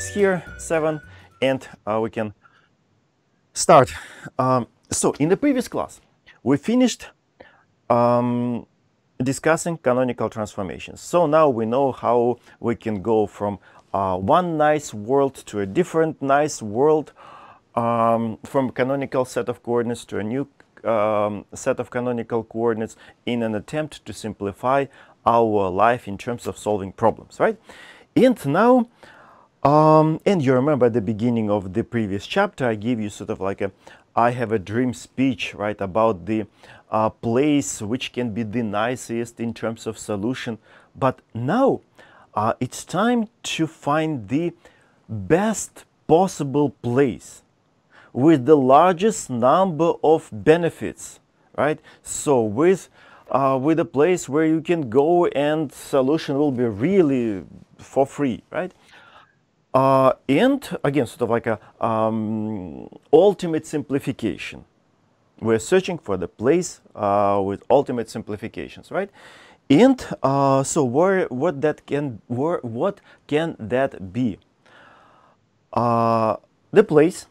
is here, seven, and uh, we can start. Um, so in the previous class, we finished um, discussing canonical transformations. So now we know how we can go from uh, one nice world to a different nice world, um, from canonical set of coordinates to a new um, set of canonical coordinates in an attempt to simplify our life in terms of solving problems, right? And now, um, and you remember at the beginning of the previous chapter, I gave you sort of like a, I have a dream speech, right, about the uh, place which can be the nicest in terms of solution. But now uh, it's time to find the best possible place with the largest number of benefits, right? So with uh, with a place where you can go and solution will be really for free, right? Uh, and again, sort of like a um, ultimate simplification. We're searching for the place uh, with ultimate simplifications, right? And uh, so, where what that can where, what can that be? Uh, the place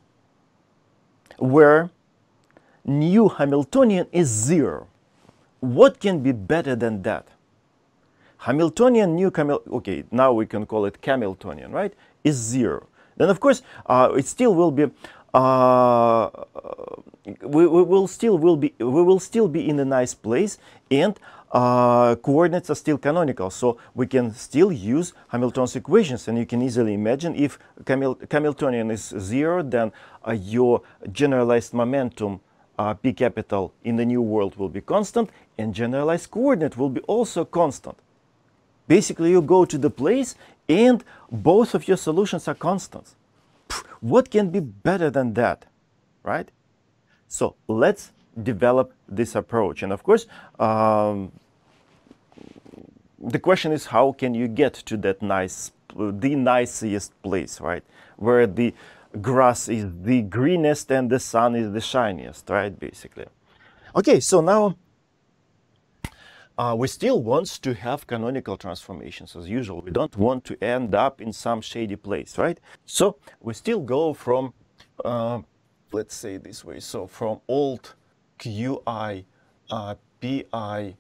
where new Hamiltonian is zero. What can be better than that? Hamiltonian, new Camil, okay, now we can call it Camiltonian, right, is zero. Then of course, uh, it still will be, uh, we, we, will still will be, we will still be in a nice place and uh, coordinates are still canonical, so we can still use Hamilton's equations, and you can easily imagine if Camil Camiltonian is zero, then uh, your generalized momentum uh, p capital in the new world will be constant, and generalized coordinate will be also constant. Basically, you go to the place and both of your solutions are constants. What can be better than that, right? So let's develop this approach. And of course, um, the question is how can you get to that nice, the nicest place, right? Where the grass is the greenest and the sun is the shiniest, right? Basically. Okay, so now uh, we still want to have canonical transformations as usual. We don't want to end up in some shady place, right? So we still go from, uh, let's say this way, so from old QI, uh, PI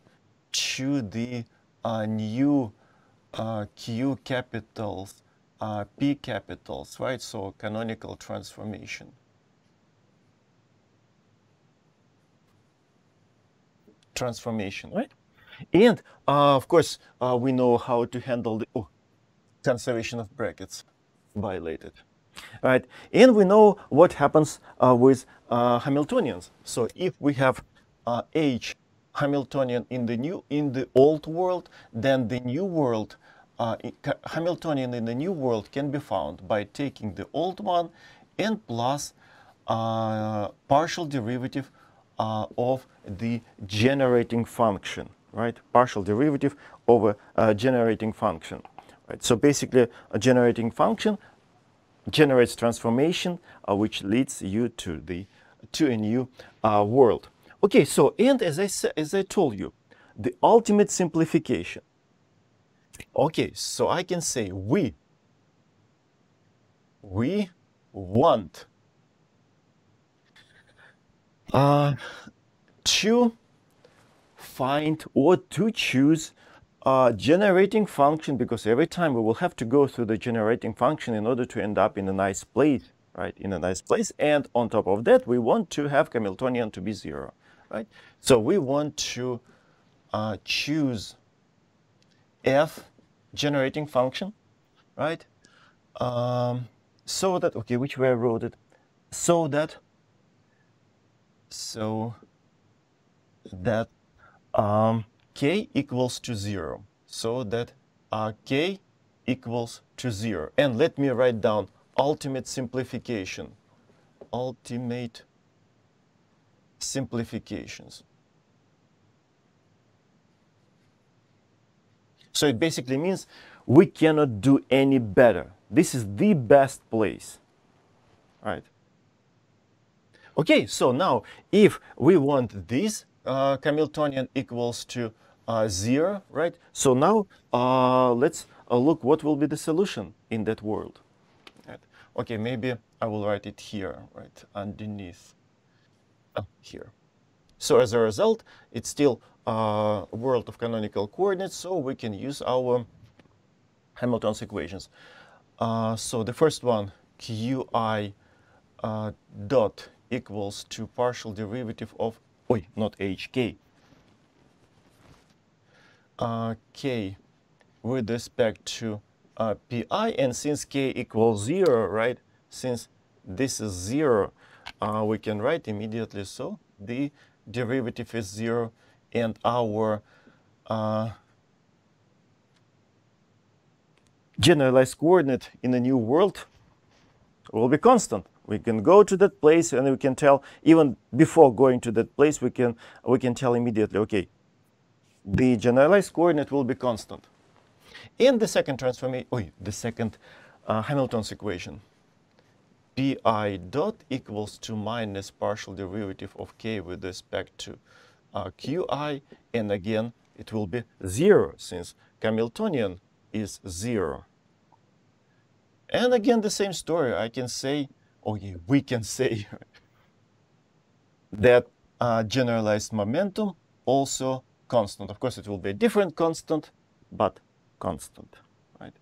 to the uh, new uh, Q capitals, uh, P capitals, right? So canonical transformation. Transformation, right? And uh, of course, uh, we know how to handle the oh, conservation of brackets violated. Right, and we know what happens uh, with uh, Hamiltonians. So if we have uh, H Hamiltonian in the new in the old world, then the new world uh, Hamiltonian in the new world can be found by taking the old one and plus partial derivative of the generating function right? Partial derivative over a generating function, right? So basically, a generating function generates transformation, uh, which leads you to the to a new uh, world. Okay, so and as I as I told you, the ultimate simplification. Okay, so I can say we we want uh, to find or to choose a generating function because every time we will have to go through the generating function in order to end up in a nice place, right? In a nice place. And on top of that, we want to have Hamiltonian to be zero, right? So we want to uh, choose f generating function, right? Um, so that, okay, which way I wrote it? So that, so that um, k equals to 0 so that uh, k equals to 0. And let me write down ultimate simplification. Ultimate simplifications. So it basically means we cannot do any better. This is the best place, right? Okay, so now if we want this, uh, Hamiltonian equals to uh, 0, right? So now uh, let's uh, look what will be the solution in that world. Right. Okay, maybe I will write it here, right, underneath uh, here. So as a result, it's still a world of canonical coordinates, so we can use our Hamilton's equations. Uh, so the first one, qi uh, dot equals to partial derivative of, oi, not hk, uh, k. With respect to uh, pi, and since k equals 0, right, since this is 0, uh, we can write immediately. So the derivative is 0 and our uh, generalized coordinate in a new world will be constant. We can go to that place and we can tell even before going to that place we can we can tell immediately okay the generalized coordinate will be constant. In the second transformation, the second uh, Hamilton's equation, pi dot equals to minus partial derivative of k with respect to uh, qi, and again it will be zero since Hamiltonian is zero. And again, the same story. I can say, yeah, we can say that uh, generalized momentum also constant. Of course, it will be a different constant, but constant, right?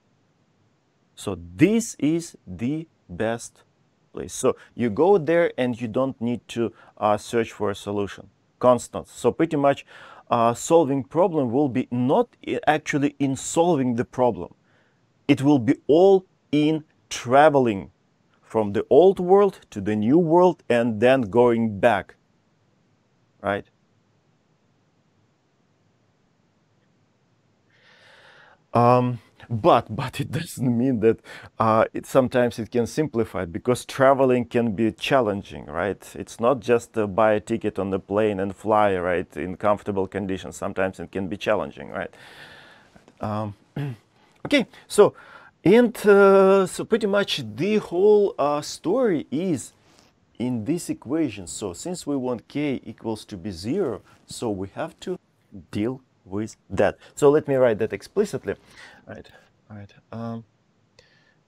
So this is the best place. So you go there and you don't need to uh, search for a solution. Constant. So pretty much uh, solving problem will be not actually in solving the problem. It will be all in traveling from the old world to the new world and then going back, right? Um, but but it doesn't mean that uh, it, sometimes it can simplify because traveling can be challenging right? It's not just to buy a ticket on the plane and fly right in comfortable conditions. Sometimes it can be challenging right? Um, okay so and uh, so pretty much the whole uh, story is in this equation. So since we want k equals to be 0, so we have to deal with that. So let me write that explicitly. All right, all right. Um,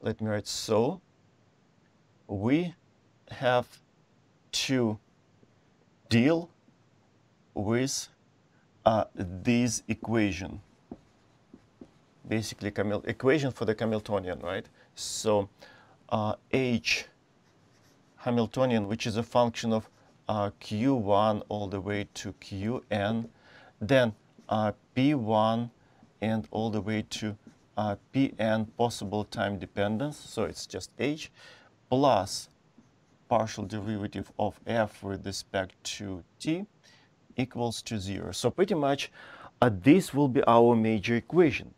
let me write so. We have to deal with uh, this equation basically equation for the Hamiltonian, right? So uh, H Hamiltonian, which is a function of uh, Q1 all the way to Qn, then uh, P1 and all the way to uh, Pn possible time dependence, so it's just H, plus partial derivative of f with respect to t equals to 0. So pretty much uh, this will be our major equation.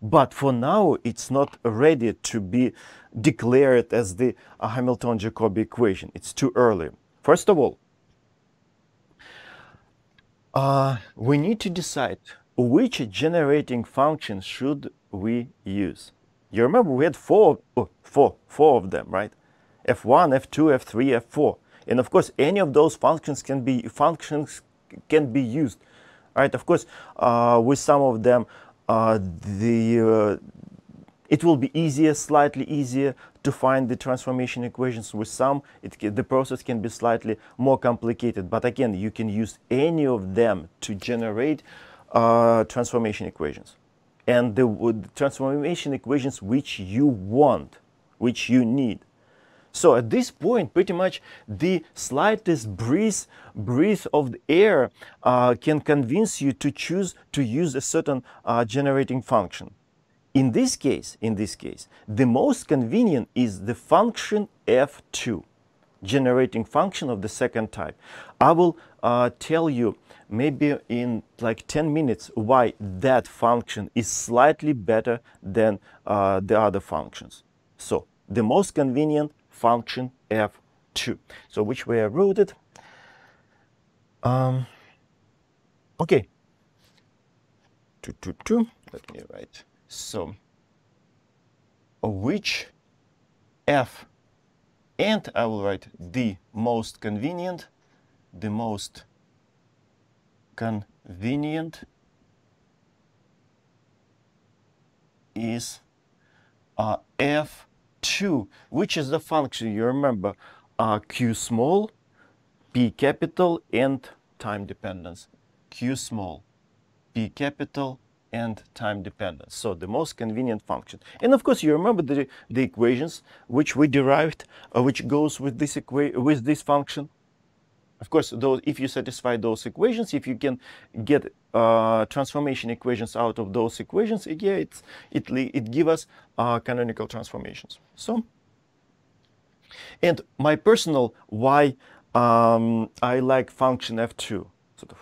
But for now, it's not ready to be declared as the Hamilton-Jacobi equation. It's too early. First of all, uh, we need to decide which generating function should we use. You remember we had four, oh, four, four of them, right? f1, f2, f3, f4. And of course, any of those functions can be functions can be used, right? Of course, uh, with some of them, the uh, it will be easier, slightly easier to find the transformation equations. With some, it, the process can be slightly more complicated. But again, you can use any of them to generate uh, transformation equations. And the, the transformation equations which you want, which you need. So at this point, pretty much the slightest breeze, breeze of the air uh, can convince you to choose to use a certain uh, generating function. In this case, in this case, the most convenient is the function f2, generating function of the second type. I will uh, tell you maybe in like 10 minutes why that function is slightly better than uh, the other functions. So the most convenient function f2. So which way I wrote it? Um, okay. Two, two, two. Let me write. So which f and I will write the most convenient, the most convenient is uh, f2, which is the function you remember uh, q small, p capital, and time dependence. q small, p capital, and time dependence. So the most convenient function. And of course, you remember the, the equations which we derived, uh, which goes with this with this function. Of course, those, if you satisfy those equations, if you can get uh, transformation equations out of those equations, yeah, it's, it, it gives us uh, canonical transformations. So, and my personal why um, I like function f2, sort of,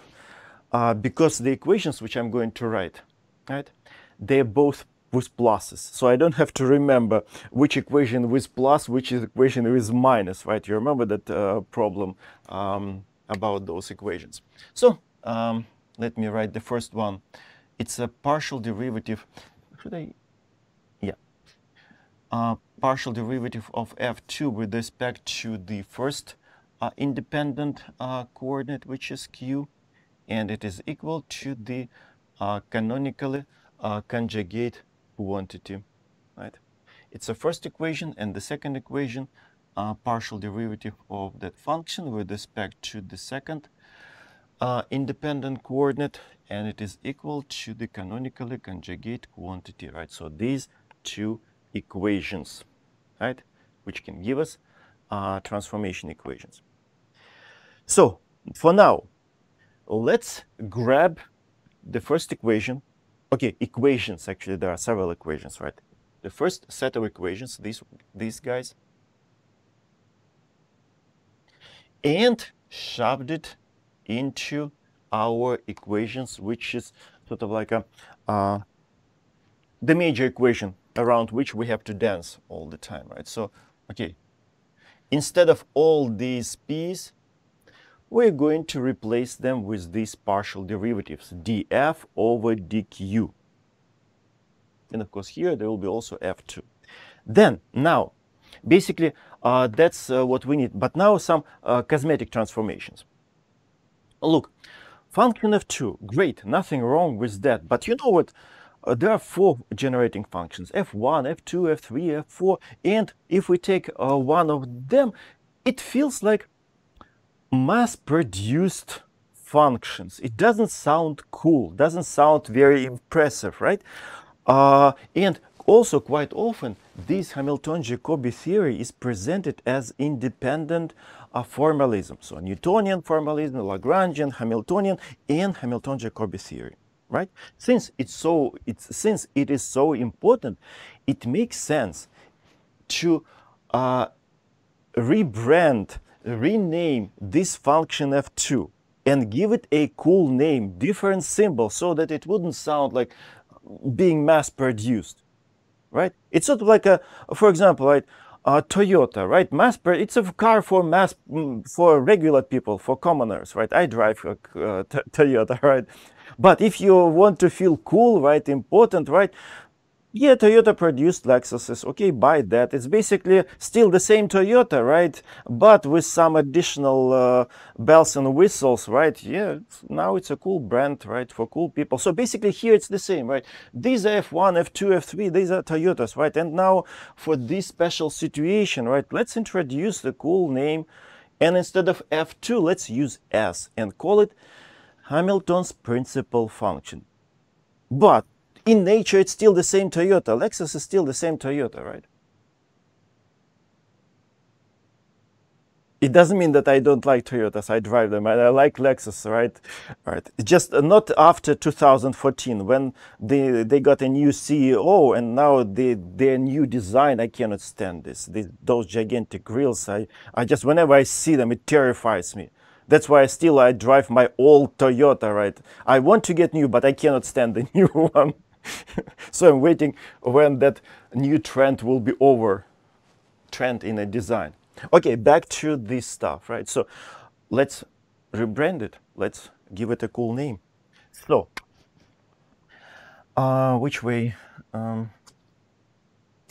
uh, because the equations which I'm going to write, right, they're both with pluses. So I don't have to remember which equation with plus, which equation with minus, right? You remember that uh, problem um, about those equations. So um, let me write the first one. It's a partial derivative. Should I? Yeah. Uh, partial derivative of f2 with respect to the first uh, independent uh, coordinate, which is q, and it is equal to the uh, canonically uh, conjugate quantity, right? It's the first equation and the second equation, uh, partial derivative of that function with respect to the second uh, independent coordinate, and it is equal to the canonically conjugate quantity, right? So these two equations, right, which can give us uh, transformation equations. So for now, let's grab the first equation okay, equations, actually, there are several equations, right? The first set of equations, these, these guys, and shoved it into our equations, which is sort of like a uh, the major equation around which we have to dance all the time, right? So, okay, instead of all these p's, we're going to replace them with these partial derivatives, df over dq. And of course here there will be also f2. Then, now, basically that's uh, what we need. But now some uh, cosmetic transformations. Look, function f2, great, nothing wrong with that. But you know what? Uh, there are four generating functions, f1, f2, f3, f4. And if we take uh, one of them, it feels like mass-produced functions. It doesn't sound cool, doesn't sound very impressive, right? Uh, and also quite often this Hamilton-Jacobi theory is presented as independent uh, formalism. So Newtonian formalism, Lagrangian, Hamiltonian, and Hamilton-Jacobi theory, right? Since it's so, it's since it is so important, it makes sense to uh, rebrand rename this function f2 and give it a cool name, different symbol, so that it wouldn't sound like being mass produced, right? It's sort of like a, for example, right, a Toyota, right? Mass, it's a car for mass, mm, for regular people, for commoners, right? I drive a uh, Toyota, right? But if you want to feel cool, right, important, right, yeah, Toyota produced Lexuses. Okay, buy that. It's basically still the same Toyota, right? But with some additional uh, bells and whistles, right? Yeah, now it's a cool brand, right? For cool people. So basically here it's the same, right? These are F1, F2, F3, these are Toyotas, right? And now for this special situation, right? Let's introduce the cool name. And instead of F2, let's use S and call it Hamilton's principal function. But in nature, it's still the same Toyota. Lexus is still the same Toyota, right? It doesn't mean that I don't like Toyotas. I drive them. and I like Lexus, right? Right. Just not after 2014 when they they got a new CEO and now they, their new design. I cannot stand this. Those gigantic grills. I, I just whenever I see them, it terrifies me. That's why I still I drive my old Toyota, right? I want to get new, but I cannot stand the new one. so I'm waiting when that new trend will be over, trend in a design. Okay, back to this stuff, right? So let's rebrand it. Let's give it a cool name. So, uh, which way? Um,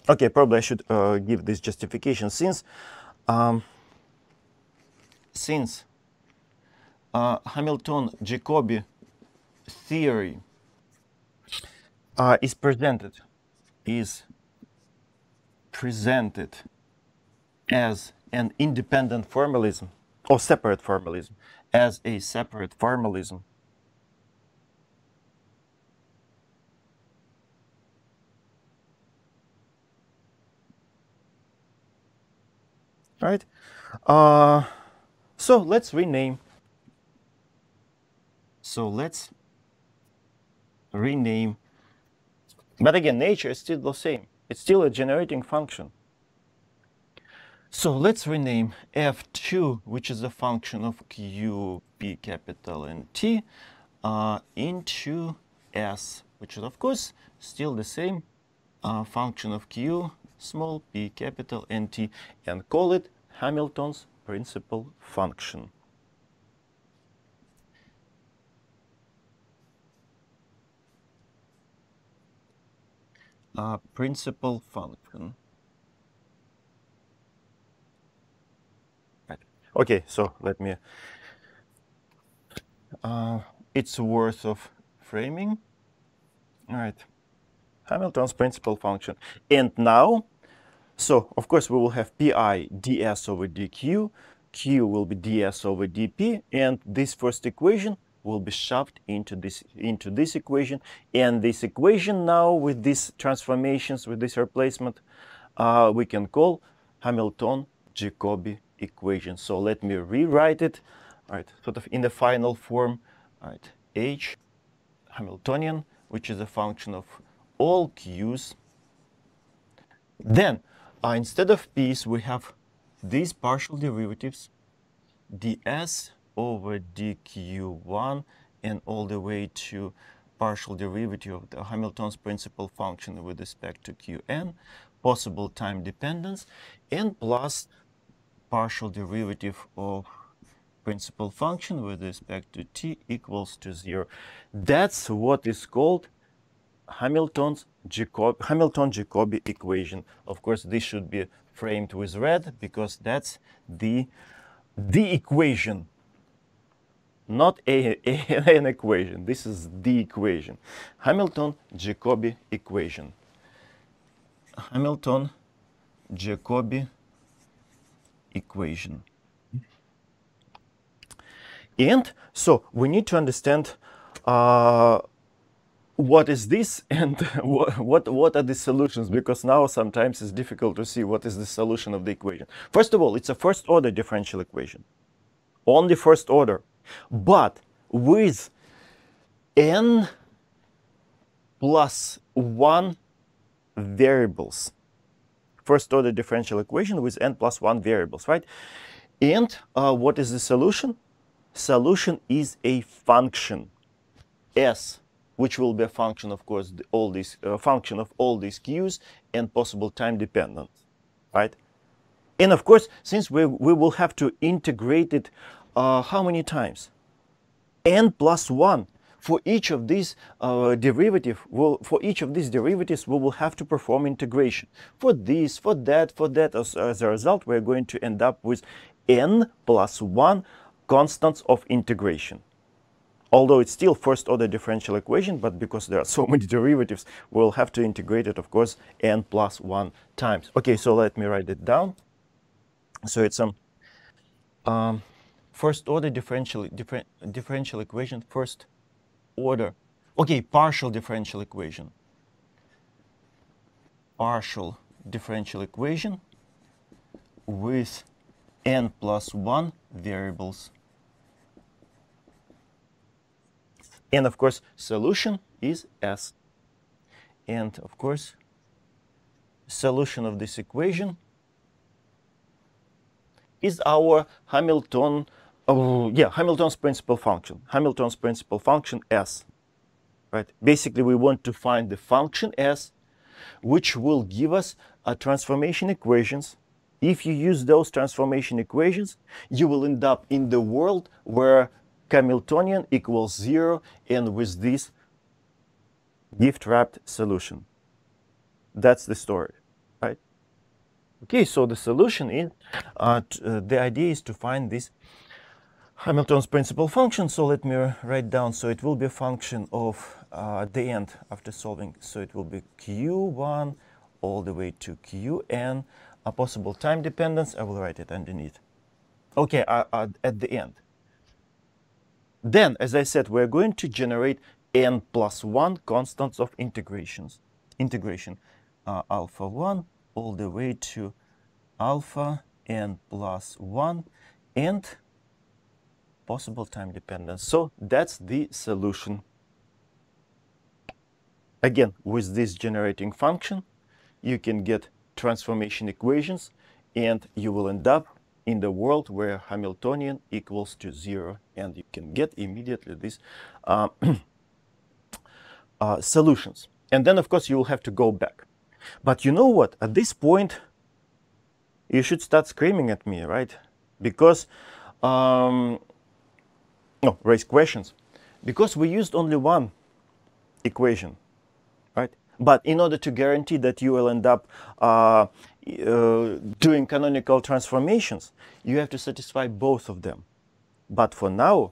okay, probably I should uh, give this justification since um, since uh, Hamilton-Jacobi theory uh, is presented is presented as an independent formalism or separate formalism, as a separate formalism, right? Uh, so let's rename. So let's rename. But again, nature is still the same. It's still a generating function. So let's rename f2, which is a function of q, p capital, and t, uh, into s, which is of course still the same uh, function of q, small p capital, and t, and call it Hamilton's principal function. Uh, principal function. Okay, so let me. Uh, it's worth of framing. All right. Hamilton's principal function. And now so, of course, we will have pi ds over dq, q will be ds over dp, and this first equation will be shoved into this into this equation. And this equation now, with these transformations, with this replacement, uh, we can call Hamilton-Jacobi equation. So let me rewrite it, all right, sort of in the final form, all right, h Hamiltonian, which is a function of all q's. Then uh, instead of p's, we have these partial derivatives, ds over dq1 and all the way to partial derivative of the Hamilton's principal function with respect to qn, possible time dependence, and plus partial derivative of principal function with respect to t equals to 0. That's what is called Hamilton's Jacob, Hamilton-Jacobi equation. Of course, this should be framed with red because that's the, the equation, not a, a, an equation. This is the equation. Hamilton-Jacobi equation. Hamilton-Jacobi equation. And so we need to understand uh, what is this and what, what, what are the solutions because now sometimes it's difficult to see what is the solution of the equation first of all it's a first order differential equation only first order but with n plus 1 variables first order differential equation with n plus 1 variables right and uh, what is the solution solution is a function s which will be a function, of course, all these uh, function of all these q's and possible time dependent, right? And of course, since we, we will have to integrate it uh, how many times? n plus 1. For each of these uh, derivative, will for each of these derivatives, we will have to perform integration. For this, for that, for that, as, as a result, we're going to end up with n plus 1 constants of integration although it's still first order differential equation, but because there are so many derivatives, we'll have to integrate it, of course, n plus 1 times. Okay, so let me write it down. So it's um, um, first order differential, differ, differential equation, first order. Okay, partial differential equation. Partial differential equation with n plus 1 variables And of course, solution is S. And of course, solution of this equation is our Hamilton, oh, yeah, Hamilton's principal function. Hamilton's principal function S. Right? Basically, we want to find the function S, which will give us a transformation equations. If you use those transformation equations, you will end up in the world where Hamiltonian equals zero and with this gift wrapped solution. That's the story, right? Okay, so the solution is, uh, uh, the idea is to find this Hamilton's principal function. So let me write down. So it will be a function of uh, the end after solving. So it will be q1 all the way to qn. A possible time dependence. I will write it underneath. Okay, uh, uh, at the end. Then, as I said, we're going to generate n plus 1 constants of integrations. Integration uh, alpha 1 all the way to alpha n plus 1 and possible time dependence. So that's the solution. Again, with this generating function, you can get transformation equations and you will end up in the world where Hamiltonian equals to zero and you can get immediately these uh, uh, solutions. And then of course you will have to go back. But you know what? At this point, you should start screaming at me, right? Because, um, no, raise questions. Because we used only one equation, right? But in order to guarantee that you will end up uh, uh, doing canonical transformations, you have to satisfy both of them. But for now,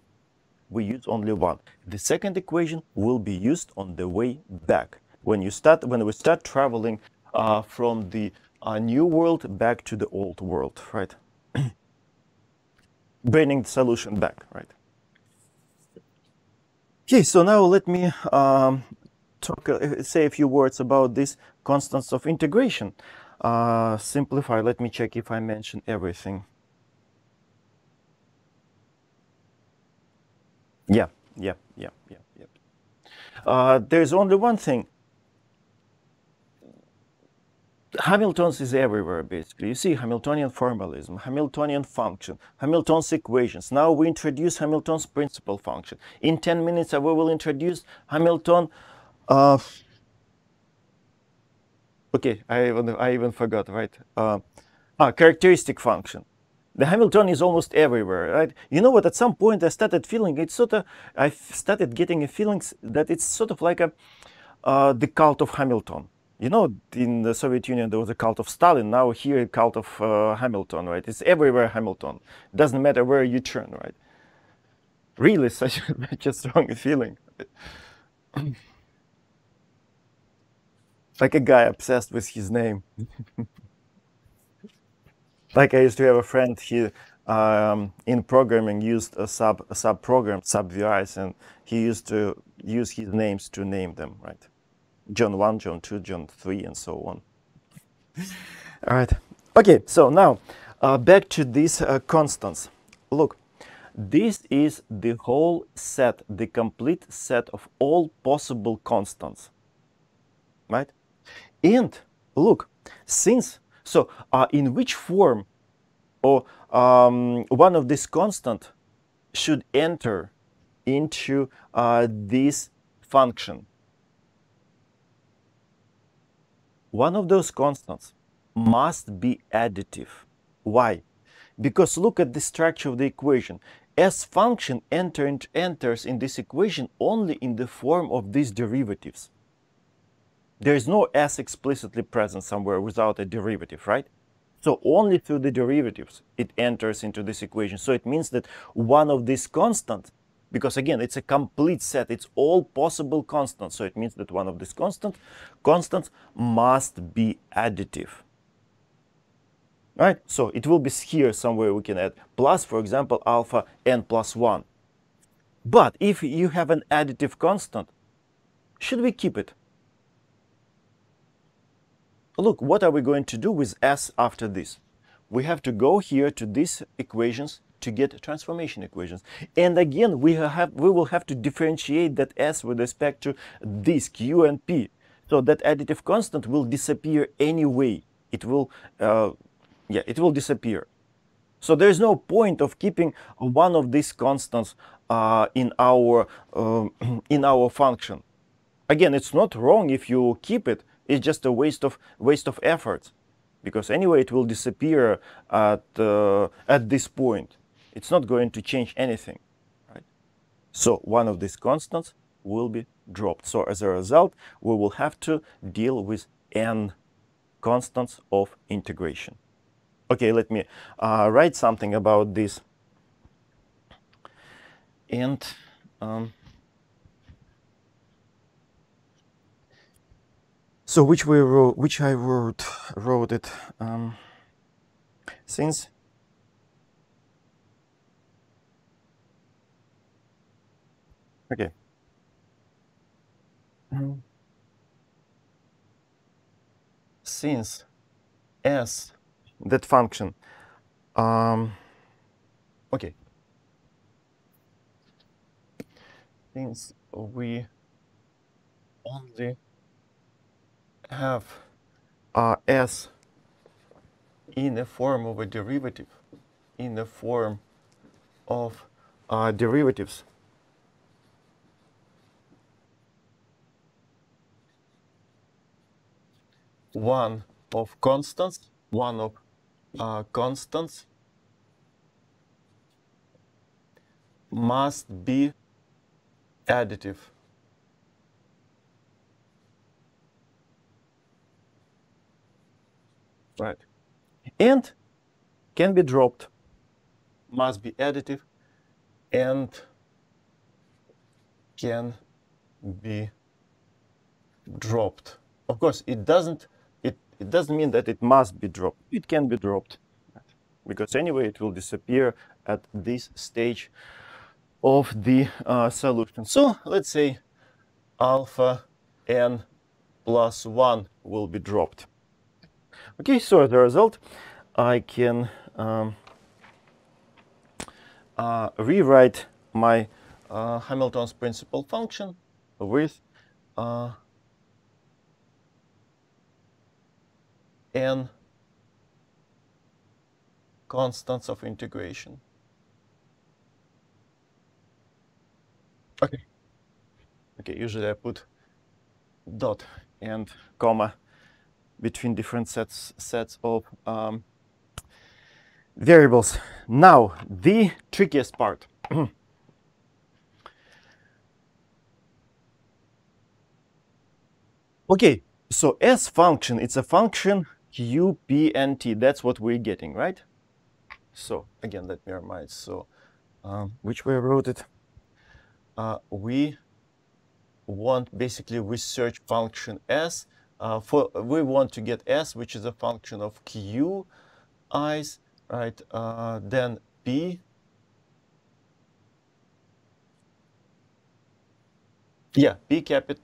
we use only one. The second equation will be used on the way back. When you start, when we start traveling uh, from the uh, new world back to the old world, right? Bringing the solution back, right? Okay, so now let me um, talk, uh, say a few words about these constants of integration. Uh, simplify, let me check if I mention everything. Yeah, yeah, yeah, yeah, yeah. Uh, there's only one thing. Hamilton's is everywhere, basically. You see Hamiltonian formalism, Hamiltonian function, Hamilton's equations. Now we introduce Hamilton's principal function. In 10 minutes, we will introduce Hamilton. Uh, okay, I even, I even forgot, right? Uh, ah, characteristic function. The Hamilton is almost everywhere, right? You know what? At some point, I started feeling it's sort of. I started getting a feeling that it's sort of like a uh, the cult of Hamilton. You know, in the Soviet Union there was a cult of Stalin. Now here a cult of uh, Hamilton, right? It's everywhere Hamilton. Doesn't matter where you turn, right? Really, such, a strong feeling. like a guy obsessed with his name. like I used to have a friend, he um, in programming used a sub a sub program, sub VIs, and he used to use his names to name them, right? John 1, John 2, John 3, and so on. All right. Okay, so now uh, back to these uh, constants. Look, this is the whole set, the complete set of all possible constants, right? And look, since so, uh, in which form or um, one of these constant should enter into uh, this function? One of those constants must be additive. Why? Because look at the structure of the equation. S function enter, enters in this equation only in the form of these derivatives. There is no s explicitly present somewhere without a derivative, right? So only through the derivatives it enters into this equation. So it means that one of these constants, because again, it's a complete set, it's all possible constants. So it means that one of these constant, constants must be additive. Right? So it will be here somewhere we can add plus, for example, alpha n plus 1. But if you have an additive constant, should we keep it? look, what are we going to do with S after this? We have to go here to these equations to get transformation equations. And again, we, have, we will have to differentiate that S with respect to this Q and P. So that additive constant will disappear anyway. It will, uh, yeah, it will disappear. So there is no point of keeping one of these constants uh, in our uh, in our function. Again, it's not wrong if you keep it, it's just a waste of waste of effort because anyway it will disappear at uh, at this point it's not going to change anything right? So one of these constants will be dropped. So as a result we will have to deal with n constants of integration. Okay let me uh, write something about this. And um, so which we wrote, which I wrote, wrote it um, since okay. Mm. Since s that function um, okay since we only have uh, s in the form of a derivative, in the form of uh, derivatives, one of constants, one of uh, constants must be additive. Right. And can be dropped, must be additive, and can be dropped. Of course, it doesn't it, doesn't mean that it must be dropped. It can be dropped because anyway it will disappear at this stage of the uh, solution. So let's say alpha n plus 1 will be dropped. Okay, so as a result, I can um, uh, rewrite my uh, Hamilton's principal function with uh, n constants of integration. Okay. Okay, usually I put dot and comma between different sets sets of um, variables. Now, the trickiest part. okay, so S function, it's a function Q, P, and T. That's what we're getting, right? So again, let me remind. So um, which way I wrote it? Uh, we want basically we search function S. Uh, for we want to get S, which is a function of Q i's, right? Uh, then P. Yeah, P capital.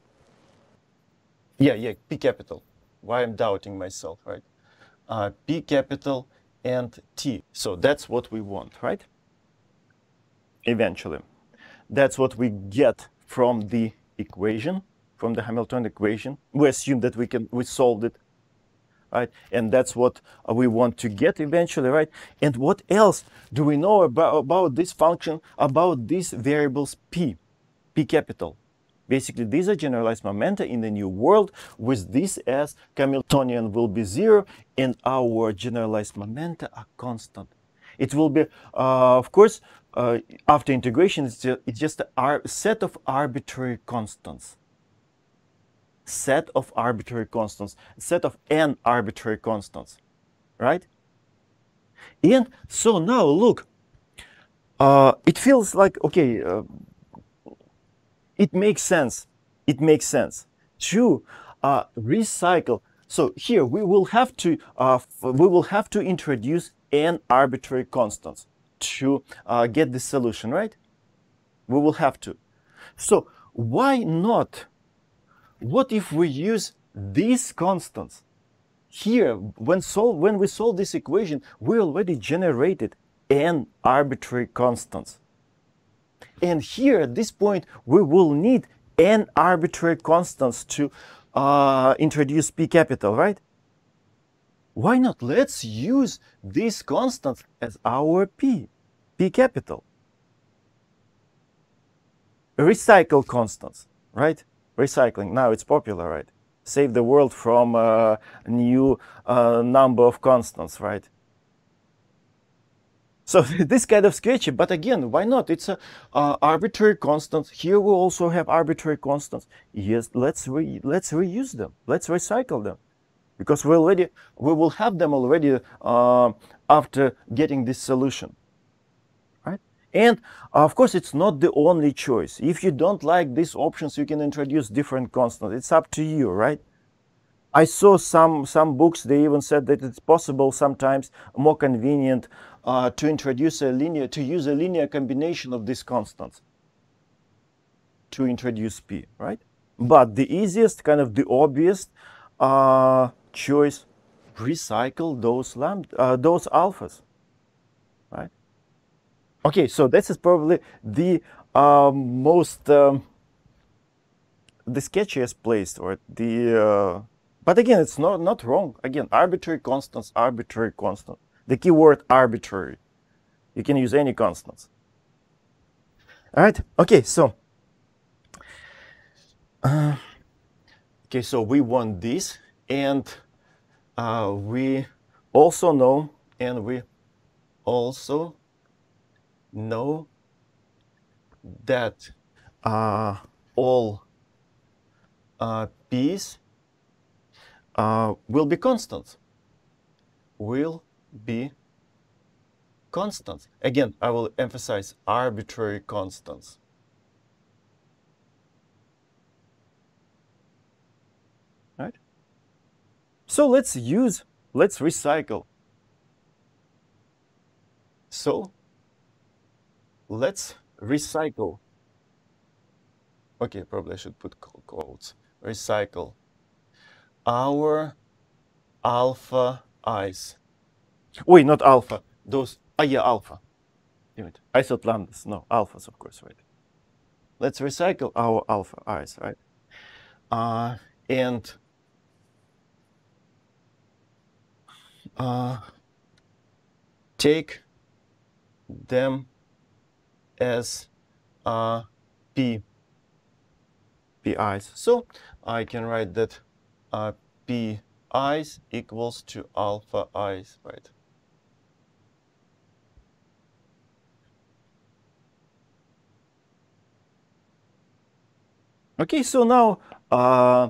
Yeah, yeah, P capital why I'm doubting myself, right? Uh, P capital and T. So that's what we want, right? Eventually. That's what we get from the equation, from the Hamilton equation. We assume that we can, we solved it, right? And that's what we want to get eventually, right? And what else do we know about, about this function, about these variables P, P capital? Basically, these are generalized momenta in the new world. With this S, Hamiltonian will be zero, and our generalized momenta are constant. It will be, uh, of course, uh, after integration, it's just, it's just a set of arbitrary constants. Set of arbitrary constants, set of n arbitrary constants, right? And so now look, uh, it feels like, okay, uh, it makes sense. It makes sense to uh, recycle. So here we will have to uh, we will have to introduce n arbitrary constants to uh, get the solution, right? We will have to. So why not? What if we use these constants? Here, when, solve, when we solve this equation, we already generated n arbitrary constants. And here at this point, we will need n arbitrary constants to uh, introduce p capital, right? Why not? Let's use these constants as our p, p capital. Recycle constants, right? Recycling, now it's popular, right? Save the world from a uh, new uh, number of constants, right? So this kind of sketchy, but again, why not? It's a uh, arbitrary constant. Here we also have arbitrary constants. Yes, let's re let's reuse them. Let's recycle them, because we already we will have them already uh, after getting this solution, right? And of course, it's not the only choice. If you don't like these options, you can introduce different constants. It's up to you, right? I saw some some books. They even said that it's possible sometimes more convenient uh, to introduce a linear to use a linear combination of these constants to introduce p, right? But the easiest, kind of the obvious uh, choice, recycle those lambda, uh, those alphas, right? Okay, so this is probably the um, most um, the sketchiest place, or the. Uh, but again, it's not not wrong. Again, arbitrary constants, arbitrary constant. The keyword arbitrary. You can use any constants. All right. Okay. So. Uh, okay. So we want this, and uh, we also know, and we also know that uh, all uh, p's uh, will be constant. Will be constants. Again, I will emphasize arbitrary constants. Right? So let's use, let's recycle. So let's recycle. Okay, probably I should put quotes. Recycle our alpha i's. Wait, not alpha. Those, ah, yeah, alpha. Damn it. I thought lambdas. No, alphas, of course, right? Let's recycle our alpha i's, right? Uh, and uh, take them as uh, p pi's. So I can write that uh, p i's equals to alpha i's, right? Okay, so now uh,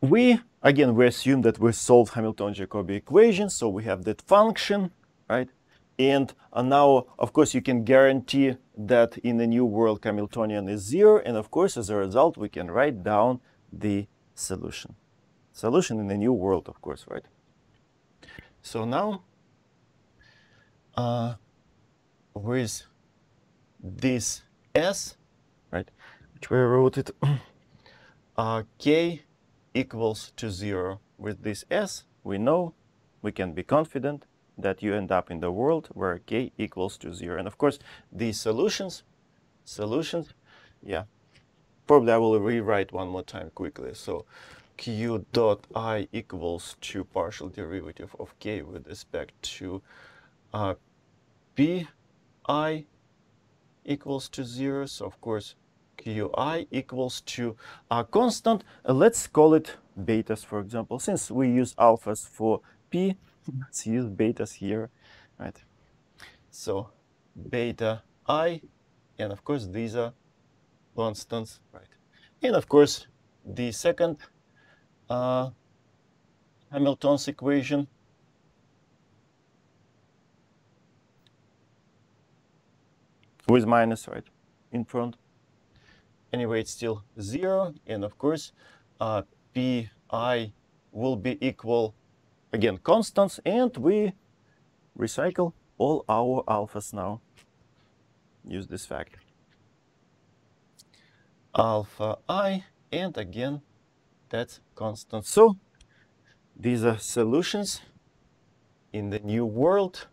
we, again, we assume that we solved Hamilton-Jacobi equation, so we have that function, right? And uh, now, of course, you can guarantee that in the new world Hamiltonian is zero, and of course, as a result, we can write down the solution. Solution in the new world, of course, right? So now, uh, with this S, which we wrote it, uh, K equals to zero. With this S, we know, we can be confident that you end up in the world where K equals to zero. And of course, these solutions, solutions, yeah, probably I will rewrite one more time quickly. So q dot i equals to partial derivative of k with respect to uh, p i equals to zero. So of course qi equals to a constant. Uh, let's call it betas, for example. Since we use alphas for p, let's use betas here, right? So beta i, and of course these are constants, right? And of course, the second uh, Hamilton's equation with minus, right, in front. Anyway, it's still zero, and of course, uh, pi will be equal, again, constants, and we recycle all our alphas now. Use this fact alpha i, and again, that's constant. So these are solutions in the new world.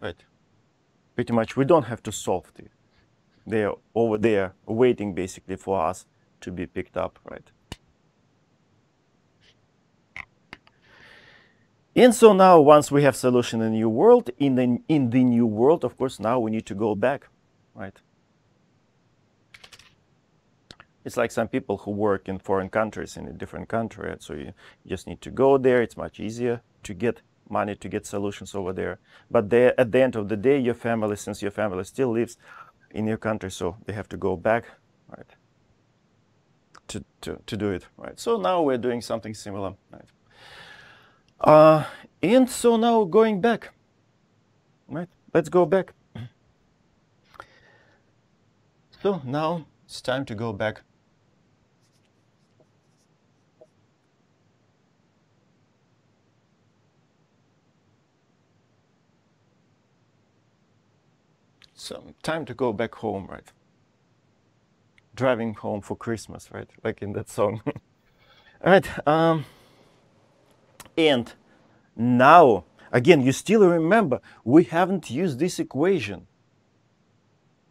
Right. Pretty much we don't have to solve it. They are over there waiting basically for us to be picked up, right? And so now once we have solution in the new world, in the, in the new world, of course, now we need to go back, right? It's like some people who work in foreign countries in a different country. So you, just need to go there. It's much easier to get money, to get solutions over there. But they, at the end of the day, your family, since your family still lives in your country, so they have to go back, right, to, to, to do it, right? So now we're doing something similar, right? Uh, and so now going back, right? let's go back. So now it's time to go back. So time to go back home, right? Driving home for Christmas, right? Like in that song. All right. Um, and now, again, you still remember we haven't used this equation.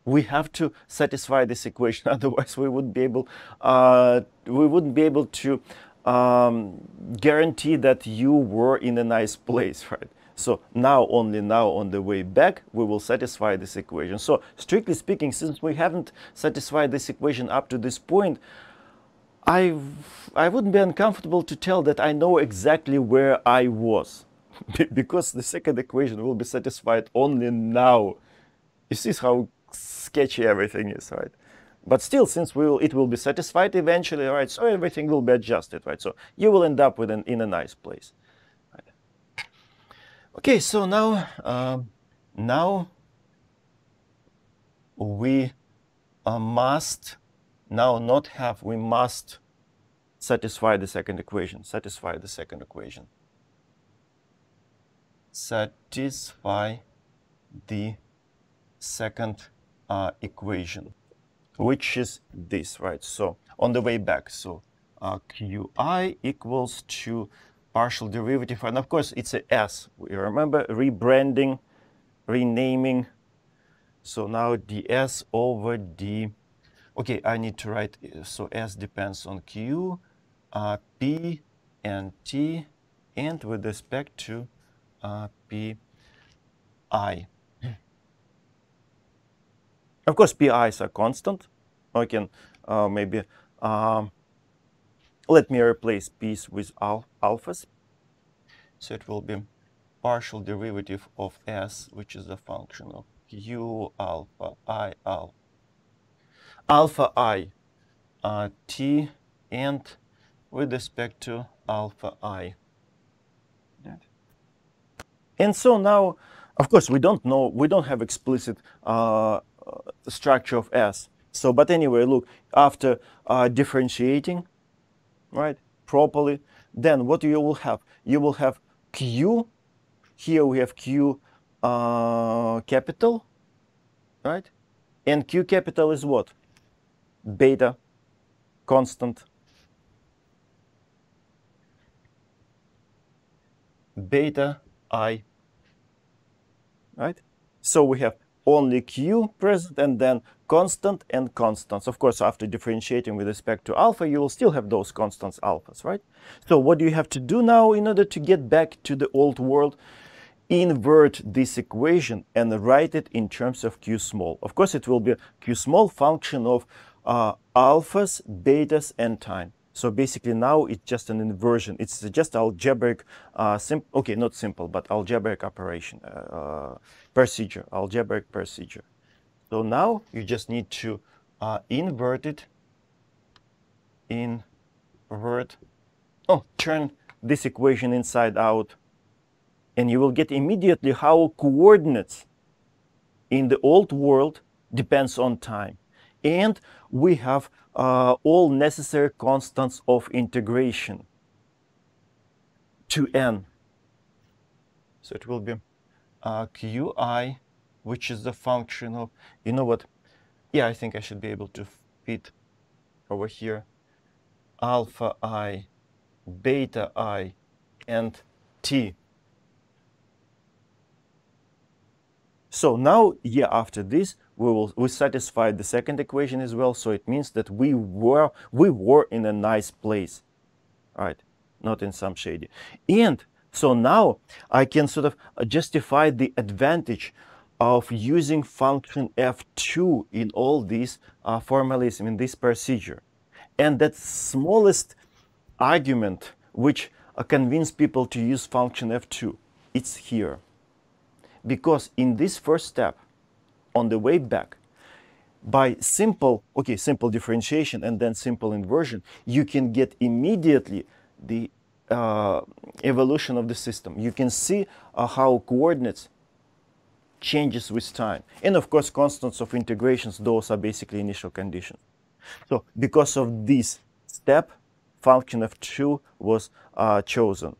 We have to satisfy this equation, otherwise we wouldn't be able. Uh, we wouldn't be able to um, guarantee that you were in a nice place, right? So now, only now on the way back, we will satisfy this equation. So strictly speaking, since we haven't satisfied this equation up to this point, I, I wouldn't be uncomfortable to tell that I know exactly where I was. because the second equation will be satisfied only now. You see how sketchy everything is, right? But still, since will, it will be satisfied eventually, right? So everything will be adjusted, right? So you will end up with an, in a nice place. Okay, so now, um, now we uh, must now not have, we must satisfy the second equation, satisfy the second equation. Satisfy the second uh, equation, which is this, right? So on the way back, so uh, qi equals to partial derivative, and of course it's a s. We remember rebranding, renaming. So now ds over d Okay, I need to write, so S depends on Q, uh, P, and T, and with respect to uh, P, I. Of course, PIs are constant. I can uh, maybe, um, let me replace P's with al alphas. So it will be partial derivative of S, which is a function of Q alpha, I alpha alpha i uh, t and with respect to alpha i. And so now, of course, we don't know, we don't have explicit uh, structure of S. So, but anyway, look, after uh, differentiating, right, properly, then what you will have? You will have Q, here we have Q uh, capital, right? And Q capital is what? beta constant beta i right so we have only q present and then constant and constants of course after differentiating with respect to alpha you will still have those constants alphas right so what do you have to do now in order to get back to the old world invert this equation and write it in terms of q small of course it will be q small function of uh, alphas, betas, and time. So basically now it's just an inversion. It's just algebraic, uh, okay, not simple, but algebraic operation, uh, uh, procedure, algebraic procedure. So now you just need to uh, invert it, invert, oh, turn this equation inside out, and you will get immediately how coordinates in the old world depends on time. And we have uh, all necessary constants of integration to n. So it will be uh, qi, which is the function of, you know what? Yeah, I think I should be able to fit over here alpha i, beta i, and t. So now, yeah, after this, we will we satisfied the second equation as well. So it means that we were we were in a nice place, right? Not in some shady. And so now I can sort of justify the advantage of using function f2 in all these uh, formalism in this procedure. And that smallest argument which uh, convince people to use function f2, it's here. Because in this first step, on the way back by simple, okay, simple differentiation and then simple inversion, you can get immediately the uh, evolution of the system. You can see uh, how coordinates changes with time. And of course, constants of integrations, those are basically initial conditions. So because of this step, function of 2 was uh, chosen.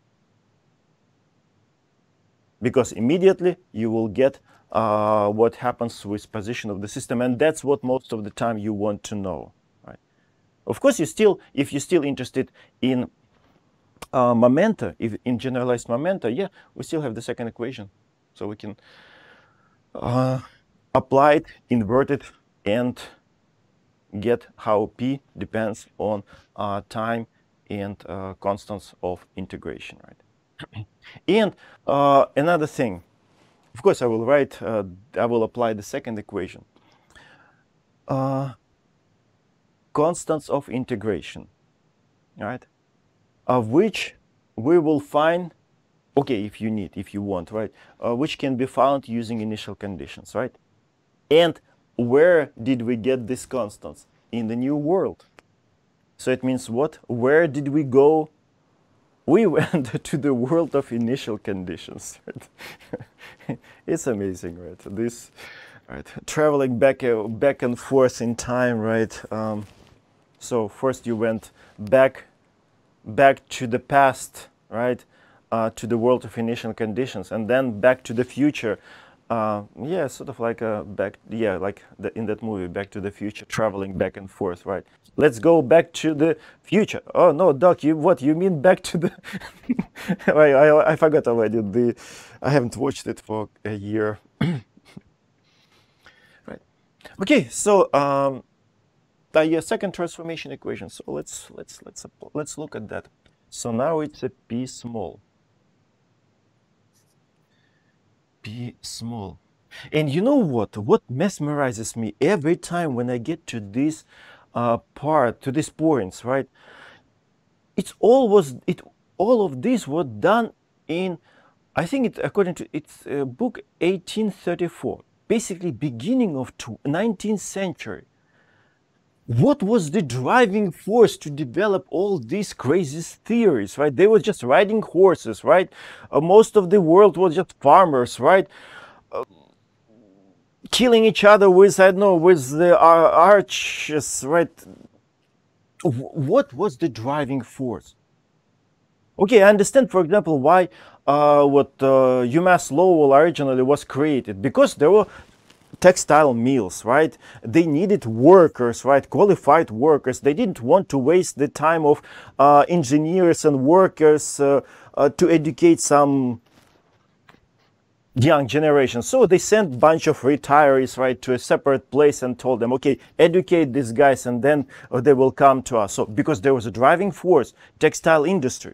Because immediately you will get uh, what happens with position of the system, and that's what most of the time you want to know. Right? Of course, you still, if you're still interested in uh, momenta, if in generalized momenta, yeah, we still have the second equation, so we can uh, apply it, invert it, and get how p depends on uh, time and uh, constants of integration, right? and uh, another thing, of course, I will write, uh, I will apply the second equation. Uh, constants of integration, right? Of which we will find, okay, if you need, if you want, right? Uh, which can be found using initial conditions, right? And where did we get these constants? In the new world. So it means what? Where did we go? We went to the world of initial conditions. Right? it's amazing, right? This, right? Traveling back, uh, back and forth in time, right? Um, so first you went back, back to the past, right? Uh, to the world of initial conditions, and then back to the future, uh, yeah, sort of like a back, yeah, like the, in that movie, Back to the Future, traveling back and forth, right? Let's go back to the future. Oh no, Doc, you what? You mean back to the? I, I I forgot already. The I haven't watched it for a year. right. Okay, so um, the uh, second transformation equation. So let's let's let's let's look at that. So now it's a p small. P small. And you know what? What mesmerizes me every time when I get to this uh, part, to these points, right? It's all was it. All of this was done in, I think it according to its uh, book 1834, basically beginning of 19th century. What was the driving force to develop all these crazy theories, right? They were just riding horses, right? Uh, most of the world was just farmers, right? Uh, killing each other with, I don't know, with the uh, arches, right? What was the driving force? Okay, I understand, for example, why uh, what uh, UMass Lowell originally was created because there were textile mills, right? They needed workers, right? Qualified workers. They didn't want to waste the time of uh, engineers and workers uh, uh, to educate some young generation. So they sent bunch of retirees, right, to a separate place and told them, okay, educate these guys and then uh, they will come to us. So because there was a driving force, textile industry.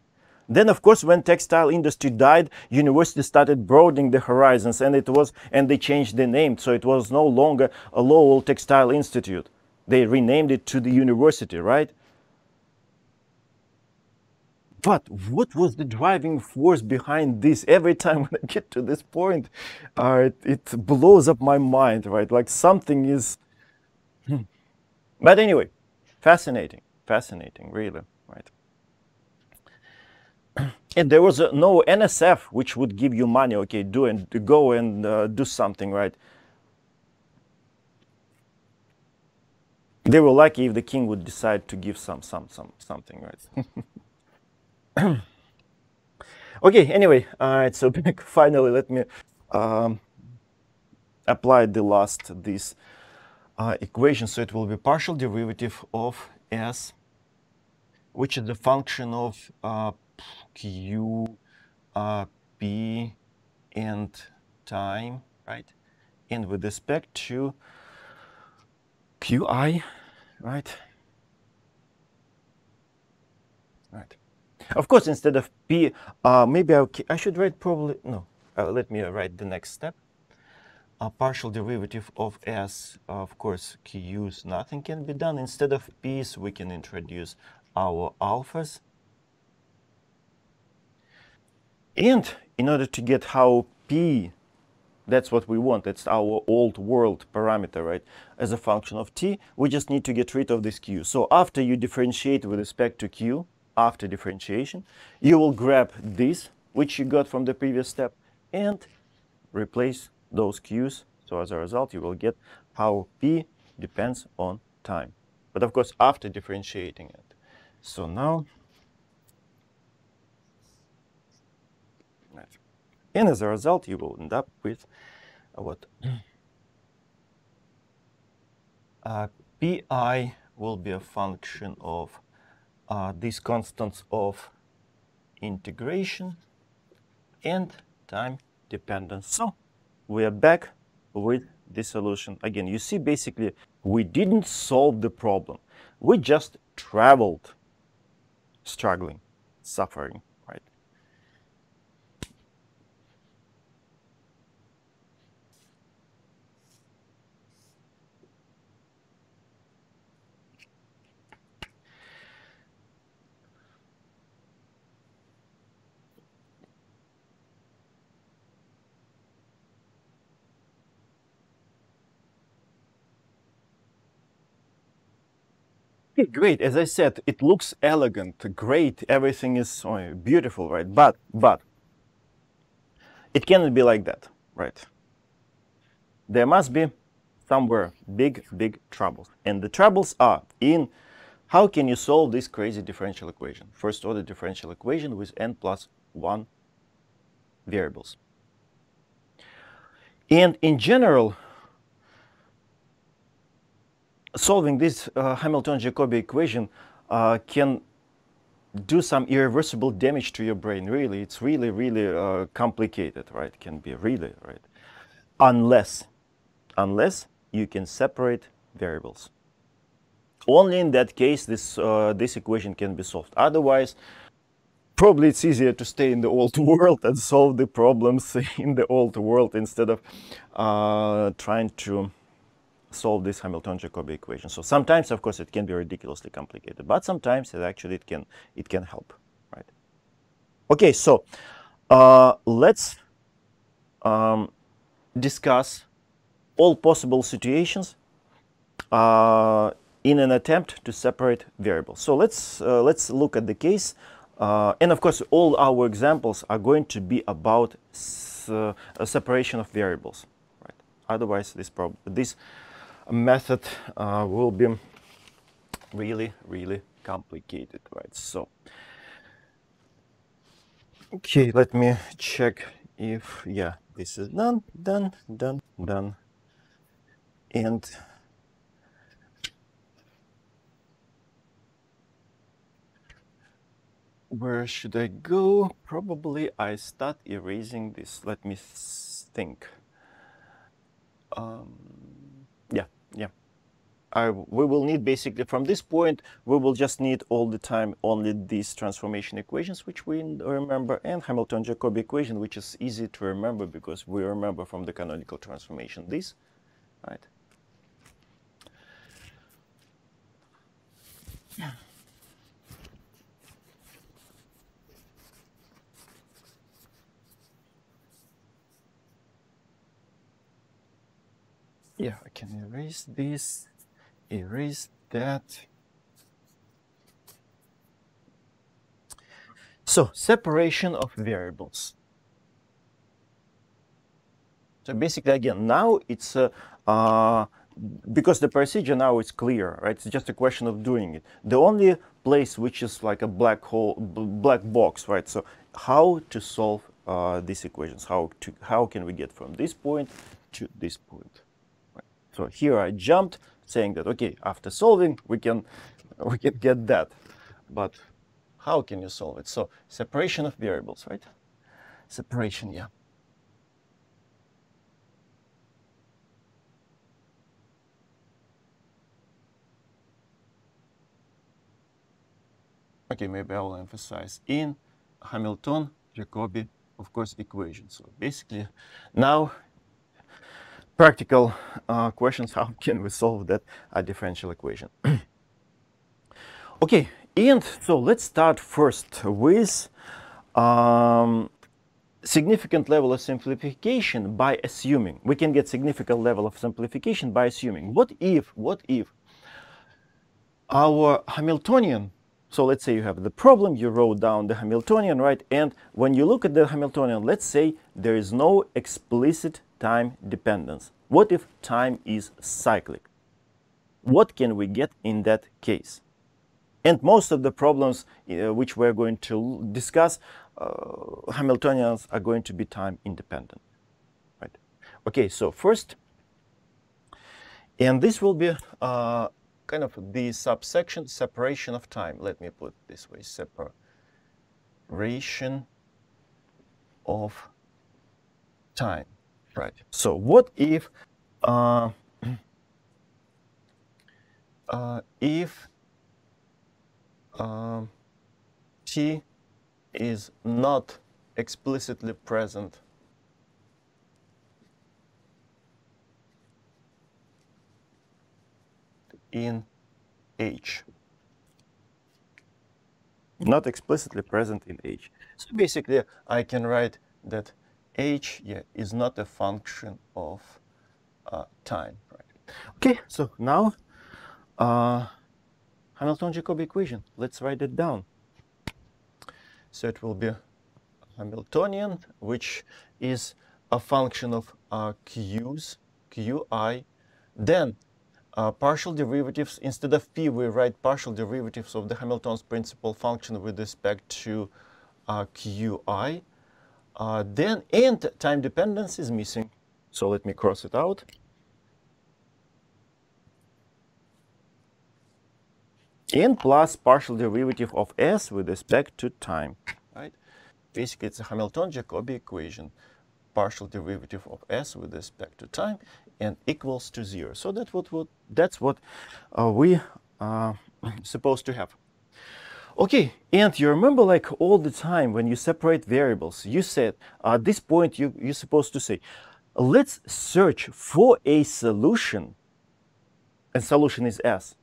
Then, of course, when textile industry died, university started broadening the horizons, and it was, and they changed the name, so it was no longer a Lowell Textile Institute. They renamed it to the university, right? But what was the driving force behind this? Every time when I get to this point, uh, it, it blows up my mind, right? Like something is. Hmm. But anyway, fascinating, fascinating, really and there was a, no NSF which would give you money. Okay, do and go and uh, do something, right? They were lucky if the king would decide to give some, some, some, something, right? okay. Anyway, all right. So finally, let me um, apply the last this uh, equation. So it will be partial derivative of s, which is the function of uh, q, p, and time, right? And with respect to qi, right? Right. Of course, instead of p, uh, maybe I, I should write probably, no, uh, let me write the next step. A partial derivative of s, of course, q's, nothing can be done. Instead of p's, we can introduce our alphas And in order to get how p, that's what we want, that's our old world parameter, right? As a function of t, we just need to get rid of this q. So after you differentiate with respect to q, after differentiation, you will grab this, which you got from the previous step, and replace those q's. So as a result, you will get how p depends on time. But of course, after differentiating it. So now, and as a result, you will end up with what? Uh, pi will be a function of uh, these constants of integration and time dependence. So we are back with the solution. Again, you see basically we didn't solve the problem. We just traveled struggling, suffering. Great. As I said, it looks elegant, great. Everything is oh, beautiful, right? But, but it cannot be like that, right? There must be somewhere big, big troubles. And the troubles are in how can you solve this crazy differential equation? First order differential equation with n plus 1 variables. And in general, solving this uh, Hamilton-Jacobi equation uh, can do some irreversible damage to your brain. Really, it's really, really uh, complicated, right? It can be really, right? Unless, unless you can separate variables. Only in that case, this, uh, this equation can be solved. Otherwise, probably it's easier to stay in the old world and solve the problems in the old world instead of uh, trying to solve this Hamilton-Jacobi equation. So sometimes, of course, it can be ridiculously complicated, but sometimes it actually it can it can help, right? Okay, so uh, let's um, discuss all possible situations uh, in an attempt to separate variables. So let's uh, let's look at the case, uh, and of course, all our examples are going to be about uh, separation of variables, right? Otherwise, this problem this method uh, will be really, really complicated, right? So, okay, let me check if, yeah, this is done, done, done, done. And where should I go? Probably I start erasing this. Let me think. Um, yeah, yeah. I, we will need basically from this point, we will just need all the time only these transformation equations, which we remember, and Hamilton-Jacobi equation, which is easy to remember because we remember from the canonical transformation this, right? Yeah. I can erase this, erase that. So, separation of variables. So basically, again, now it's uh, uh, because the procedure now is clear, right? It's just a question of doing it. The only place which is like a black hole, black box, right? So how to solve uh, these equations? How to how can we get from this point to this point? So here I jumped saying that, okay, after solving, we can, we can get that. But how can you solve it? So separation of variables, right? Separation, yeah. Okay, maybe I will emphasize in Hamilton, Jacobi, of course, equation. So basically, now practical uh, questions, how can we solve that uh, differential equation? okay, and so let's start first with um, significant level of simplification by assuming. We can get significant level of simplification by assuming. What if, what if our Hamiltonian, so let's say you have the problem, you wrote down the Hamiltonian, right? And when you look at the Hamiltonian, let's say there is no explicit time dependence? What if time is cyclic? What can we get in that case? And most of the problems uh, which we're going to discuss, uh, Hamiltonians are going to be time independent. Right? Okay, so first, and this will be uh, kind of the subsection separation of time. Let me put this way separation of time. Right. So what if uh, uh, if t is not explicitly present in H. Not explicitly present in H. So basically, I can write that H yeah, is not a function of uh, time. Right? Okay, so now uh, Hamilton-Jacobi equation. Let's write it down. So it will be Hamiltonian, which is a function of uh, q's, qi. Then uh, partial derivatives, instead of p, we write partial derivatives of the Hamilton's principal function with respect to uh, qi. Uh, then, and time dependence is missing. So let me cross it out. And plus partial derivative of s with respect to time, right? Basically, it's a Hamilton-Jacobi equation. Partial derivative of s with respect to time and equals to zero. So that's what, what that's what uh, we are uh, supposed to have. Okay, and you remember like all the time when you separate variables, you said at this point you, you're supposed to say, let's search for a solution, and solution is S,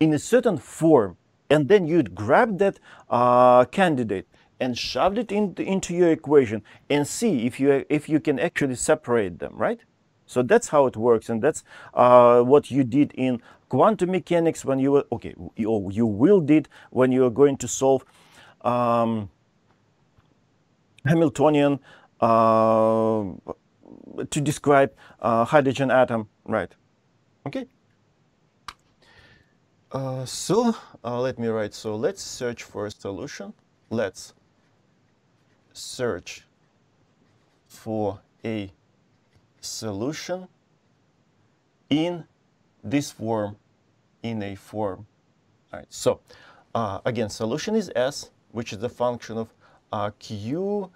in a certain form, and then you'd grab that uh, candidate and shoved it in, into your equation and see if you, if you can actually separate them, right? So that's how it works, and that's uh, what you did in quantum mechanics when you were okay. You, you will did when you are going to solve um, Hamiltonian uh, to describe uh, hydrogen atom, right? Okay. Uh, so uh, let me write. So let's search for a solution. Let's search for a solution in this form, in a form. All right, so uh, again, solution is S, which is the function of uh, Q,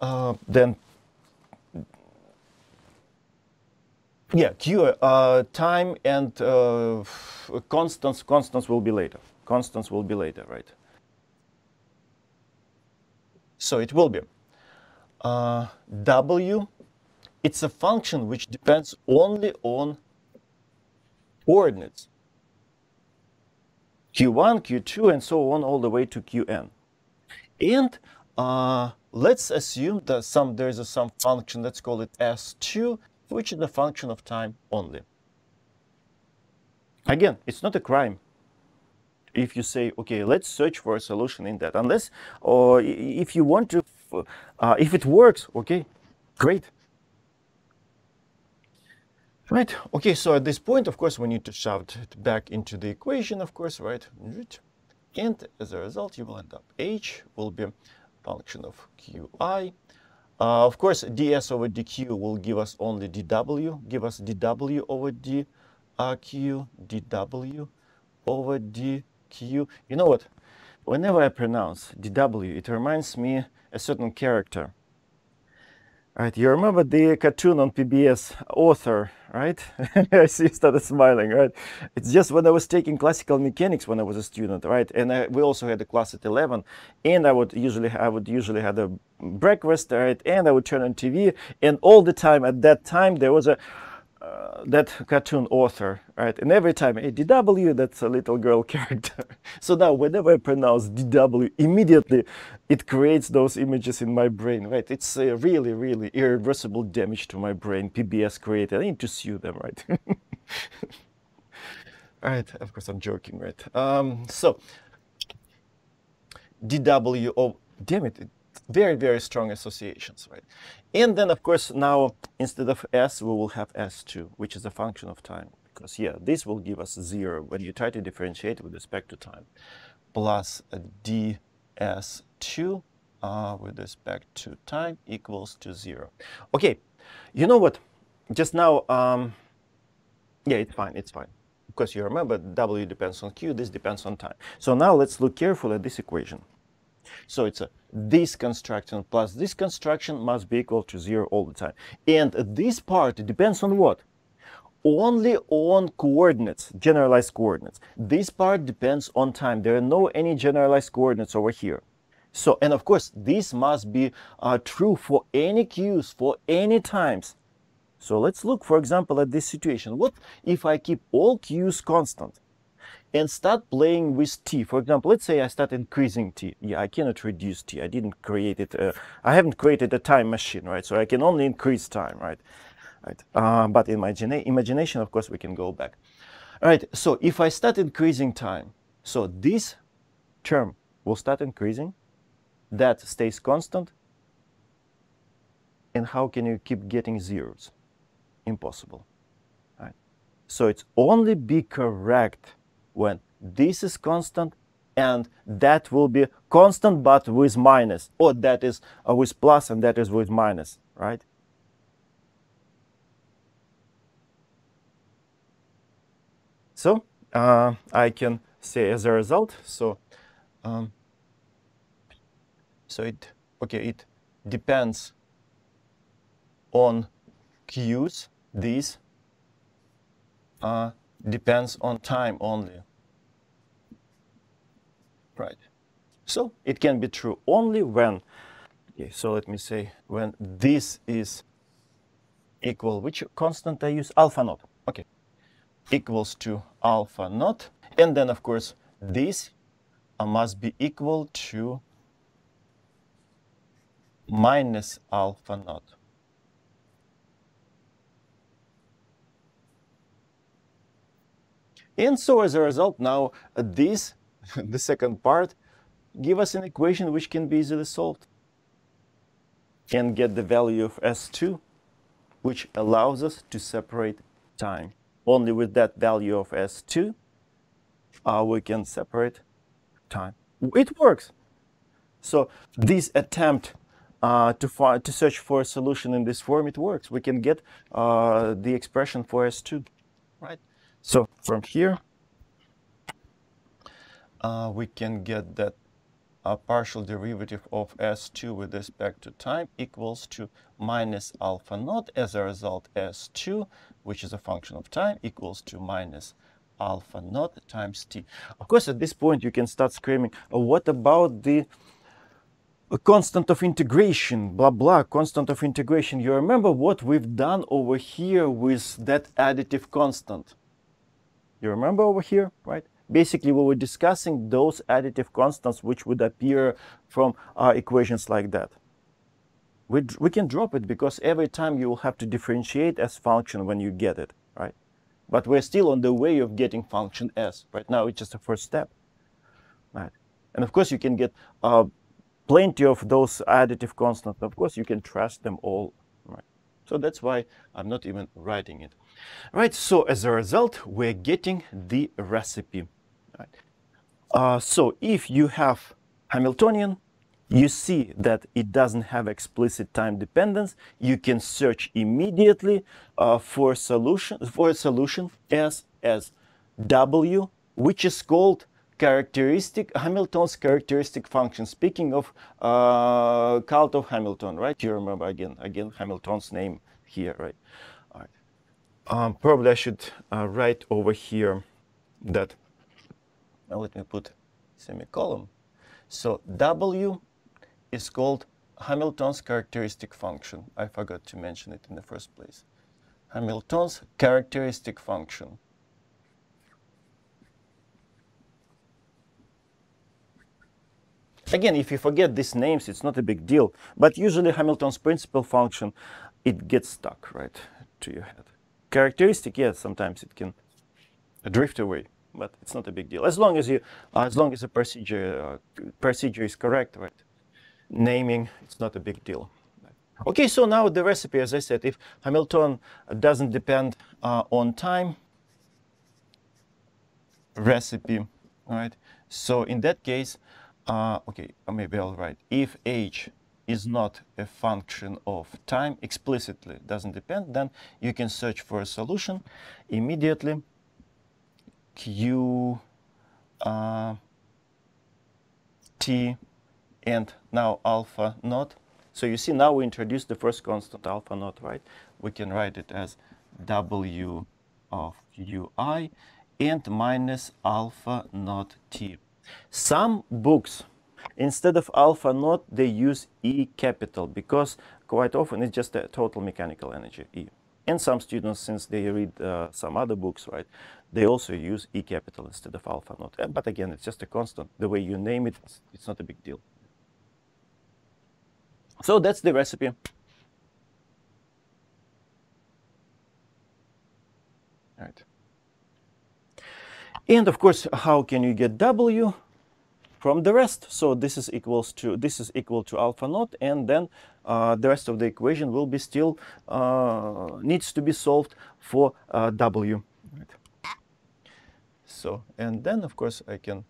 uh, then yeah, Q, uh, time and uh, constants, constants will be later. Constants will be later, right? So it will be uh, W it's a function which depends only on coordinates. q1, q2, and so on all the way to qn. And uh, let's assume that some there is a some function, let's call it s2, which is a function of time only. Again, it's not a crime if you say, okay, let's search for a solution in that, unless, or if you want to, uh, if it works, okay, great. Right, okay, so at this point, of course, we need to shove it back into the equation, of course, right? And as a result, you will end up h will be a function of qi. Uh, of course, ds over dq will give us only dw, give us dw over dq, dw over dq. You know what? Whenever I pronounce dw, it reminds me a certain character. Right, you remember the cartoon on PBS Arthur right? I see you started smiling, right? It's just when I was taking classical mechanics when I was a student, right? And I, we also had a class at 11, and I would usually I would usually have a breakfast, right? And I would turn on TV, and all the time at that time there was a uh, that cartoon Arthur, right? And every time, hey, DW, that's a little girl character. so now, whenever I pronounce DW, immediately it creates those images in my brain, right? It's a really, really irreversible damage to my brain. PBS created. I need to sue them, right? right. Of course, I'm joking, right? Um, so DW. Oh, damn it! Very, very strong associations, right? And then, of course, now instead of s, we will have s2, which is a function of time. Because, yeah, this will give us 0 when you try to differentiate with respect to time, plus ds2 uh, with respect to time equals to 0. Okay, you know what? Just now, um, yeah, it's fine, it's fine. Because you remember w depends on q, this depends on time. So now let's look carefully at this equation. So it's a this construction plus this construction must be equal to zero all the time. And this part depends on what? Only on coordinates, generalized coordinates. This part depends on time. There are no any generalized coordinates over here. So, and of course, this must be uh, true for any q's, for any times. So let's look, for example, at this situation. What if I keep all q's constant? And start playing with t. For example, let's say I start increasing t. Yeah, I cannot reduce t. I didn't create it. Uh, I haven't created a time machine, right? So I can only increase time, right? Right. Uh, but in my imagination, of course, we can go back. All right. So if I start increasing time, so this term will start increasing. That stays constant. And how can you keep getting zeros? Impossible. Right. So it's only be correct when this is constant and that will be constant but with minus or that is uh, with plus and that is with minus right? So uh, I can say as a result. So um, so it okay it depends on q's these uh, depends on time only. Right. So it can be true only when, okay, so let me say when this is equal, which constant I use? Alpha naught. Okay. Equals to alpha naught. And then, of course, this uh, must be equal to minus alpha naught. And so as a result, now uh, this, the second part, give us an equation which can be easily solved. And get the value of S2, which allows us to separate time. Only with that value of S2, uh, we can separate time. It works. So this attempt uh, to, find, to search for a solution in this form, it works. We can get uh, the expression for S2, right? So from here, uh, we can get that a partial derivative of s2 with respect to time equals to minus alpha naught. As a result, s2, which is a function of time, equals to minus alpha naught times t. Of course, at this point, you can start screaming, oh, what about the constant of integration, blah, blah, constant of integration. You remember what we've done over here with that additive constant? You remember over here, right? Basically, we were discussing those additive constants which would appear from uh, equations like that. We, we can drop it because every time you will have to differentiate as function when you get it, right? But we're still on the way of getting function s. Right now, it's just a first step, right? And of course, you can get uh, plenty of those additive constants. Of course, you can trust them all, right? So that's why I'm not even writing it. Right, so as a result, we're getting the recipe. Right. Uh, so if you have Hamiltonian, you see that it doesn't have explicit time dependence. You can search immediately uh, for solution for a solution S as W, which is called characteristic Hamilton's characteristic function. Speaking of uh, cult of Hamilton, right? You remember again, again Hamilton's name here, right? Um, probably I should uh, write over here that, let me put semicolon. So W is called Hamilton's characteristic function. I forgot to mention it in the first place. Hamilton's characteristic function. Again, if you forget these names, it's not a big deal. But usually Hamilton's principal function, it gets stuck right to your head characteristic, yes, sometimes it can drift away, but it's not a big deal. As long as you, as long as the procedure uh, procedure is correct, right? naming, it's not a big deal. Okay, so now the recipe, as I said, if Hamilton doesn't depend uh, on time, recipe, all right? So in that case, uh, okay, maybe I'll write, if h is not a function of time explicitly, doesn't depend, then you can search for a solution immediately. Q uh, T and now alpha naught. So you see now we introduce the first constant alpha naught, right? We can write it as W of UI and minus alpha naught T. Some books, instead of alpha naught, they use E capital because quite often it's just a total mechanical energy, E. And some students, since they read uh, some other books, right, they also use E capital instead of alpha naught. Uh, but again, it's just a constant. The way you name it, it's, not a big deal. So that's the recipe. Right. And of course, how can you get W? From the rest. So this is equals to this is equal to alpha naught, and then uh, the rest of the equation will be still uh, needs to be solved for uh, w. Right. So and then of course I can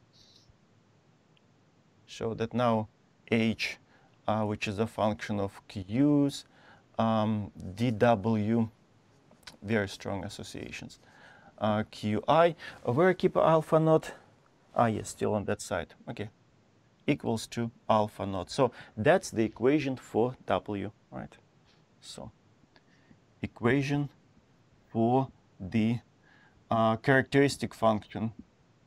show that now h, uh, which is a function of q's, um, dw, very strong associations. Uh, qi, where keep alpha naught Ah, yes, still on that side. Okay. Equals to alpha naught. So that's the equation for W, right? So equation for the uh, characteristic function,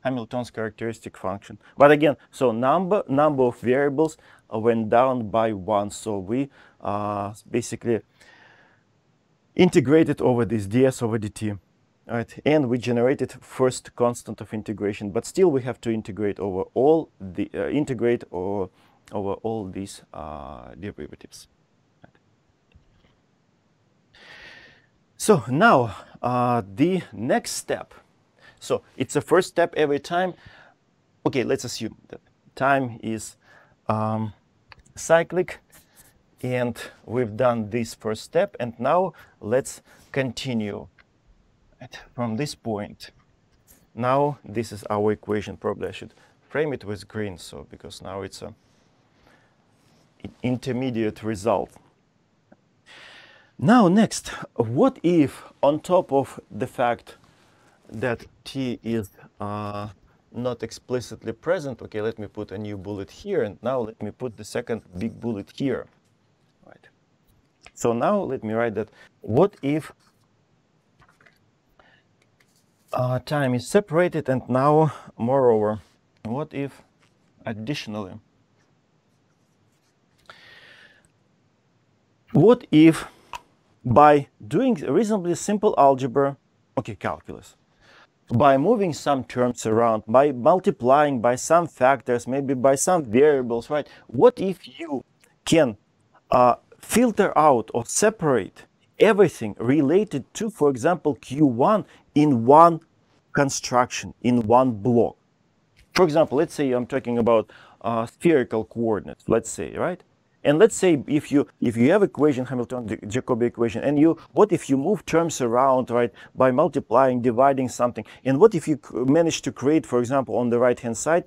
Hamilton's characteristic function. But again, so number number of variables uh, went down by one. So we uh, basically integrated over this ds over dt. Right, and we generated first constant of integration, but still we have to integrate over all the uh, integrate or over all these uh, derivatives. So now uh, the next step. So it's a first step every time. Okay, let's assume that time is um, cyclic, and we've done this first step, and now let's continue from this point. Now this is our equation. Probably I should frame it with green, so because now it's a intermediate result. Now next, what if on top of the fact that t is uh, not explicitly present, okay, let me put a new bullet here, and now let me put the second big bullet here. Right. So now let me write that what if uh, time is separated and now moreover what if additionally? What if by doing reasonably simple algebra okay calculus by moving some terms around by multiplying by some factors maybe by some variables right? What if you can uh, filter out or separate everything related to, for example, Q1 in one construction, in one block. For example, let's say I'm talking about uh, spherical coordinates, let's say, right? And let's say if you if you have equation Hamilton Jacobi equation, and you what if you move terms around right by multiplying, dividing something, and what if you manage to create, for example, on the right hand side,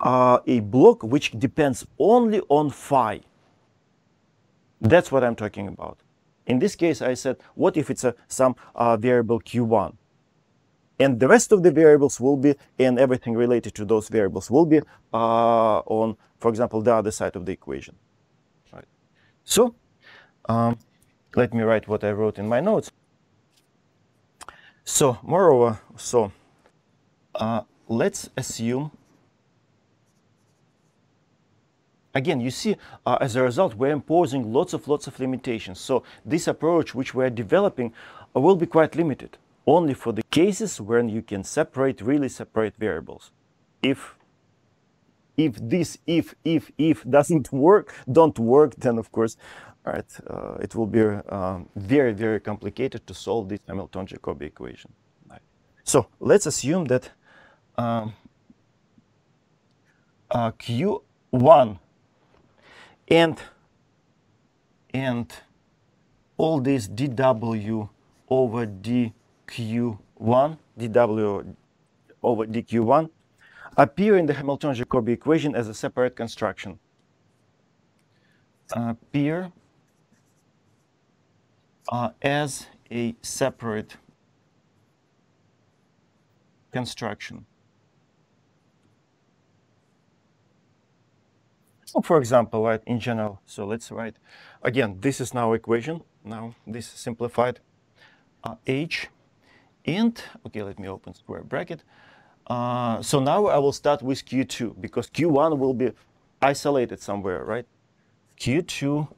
uh, a block which depends only on phi. That's what I'm talking about. In this case, I said, what if it's a, some uh, variable q1? And the rest of the variables will be, and everything related to those variables will be uh, on, for example, the other side of the equation. Right. So um, let me write what I wrote in my notes. So moreover, so uh, let's assume again, you see, uh, as a result, we're imposing lots of lots of limitations. So this approach which we're developing uh, will be quite limited, only for the cases when you can separate, really separate variables. If if this if if if doesn't work, don't work, then of course, all right, uh, it will be um, very very complicated to solve this Hamilton-Jacobi equation. Right. So let's assume that um, uh, Q1 and and all this dw over dq1 dw over dq1 appear in the Hamilton-Jacobi equation as a separate construction. Appear uh, as a separate construction. So for example, right, in general, so let's write, again, this is now equation, now this is simplified, uh, h, and, okay, let me open square bracket. Uh, so now I will start with q2, because q1 will be isolated somewhere, right? q2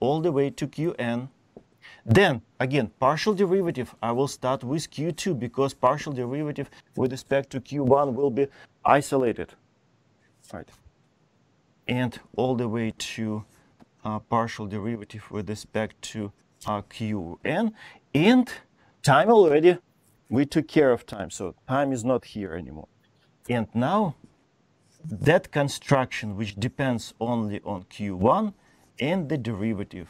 all the way to qn. Then, again, partial derivative, I will start with q2, because partial derivative with respect to q1 will be isolated, right? and all the way to uh, partial derivative with respect to uh, qn. And time already, we took care of time, so time is not here anymore. And now, that construction which depends only on q1 and the derivative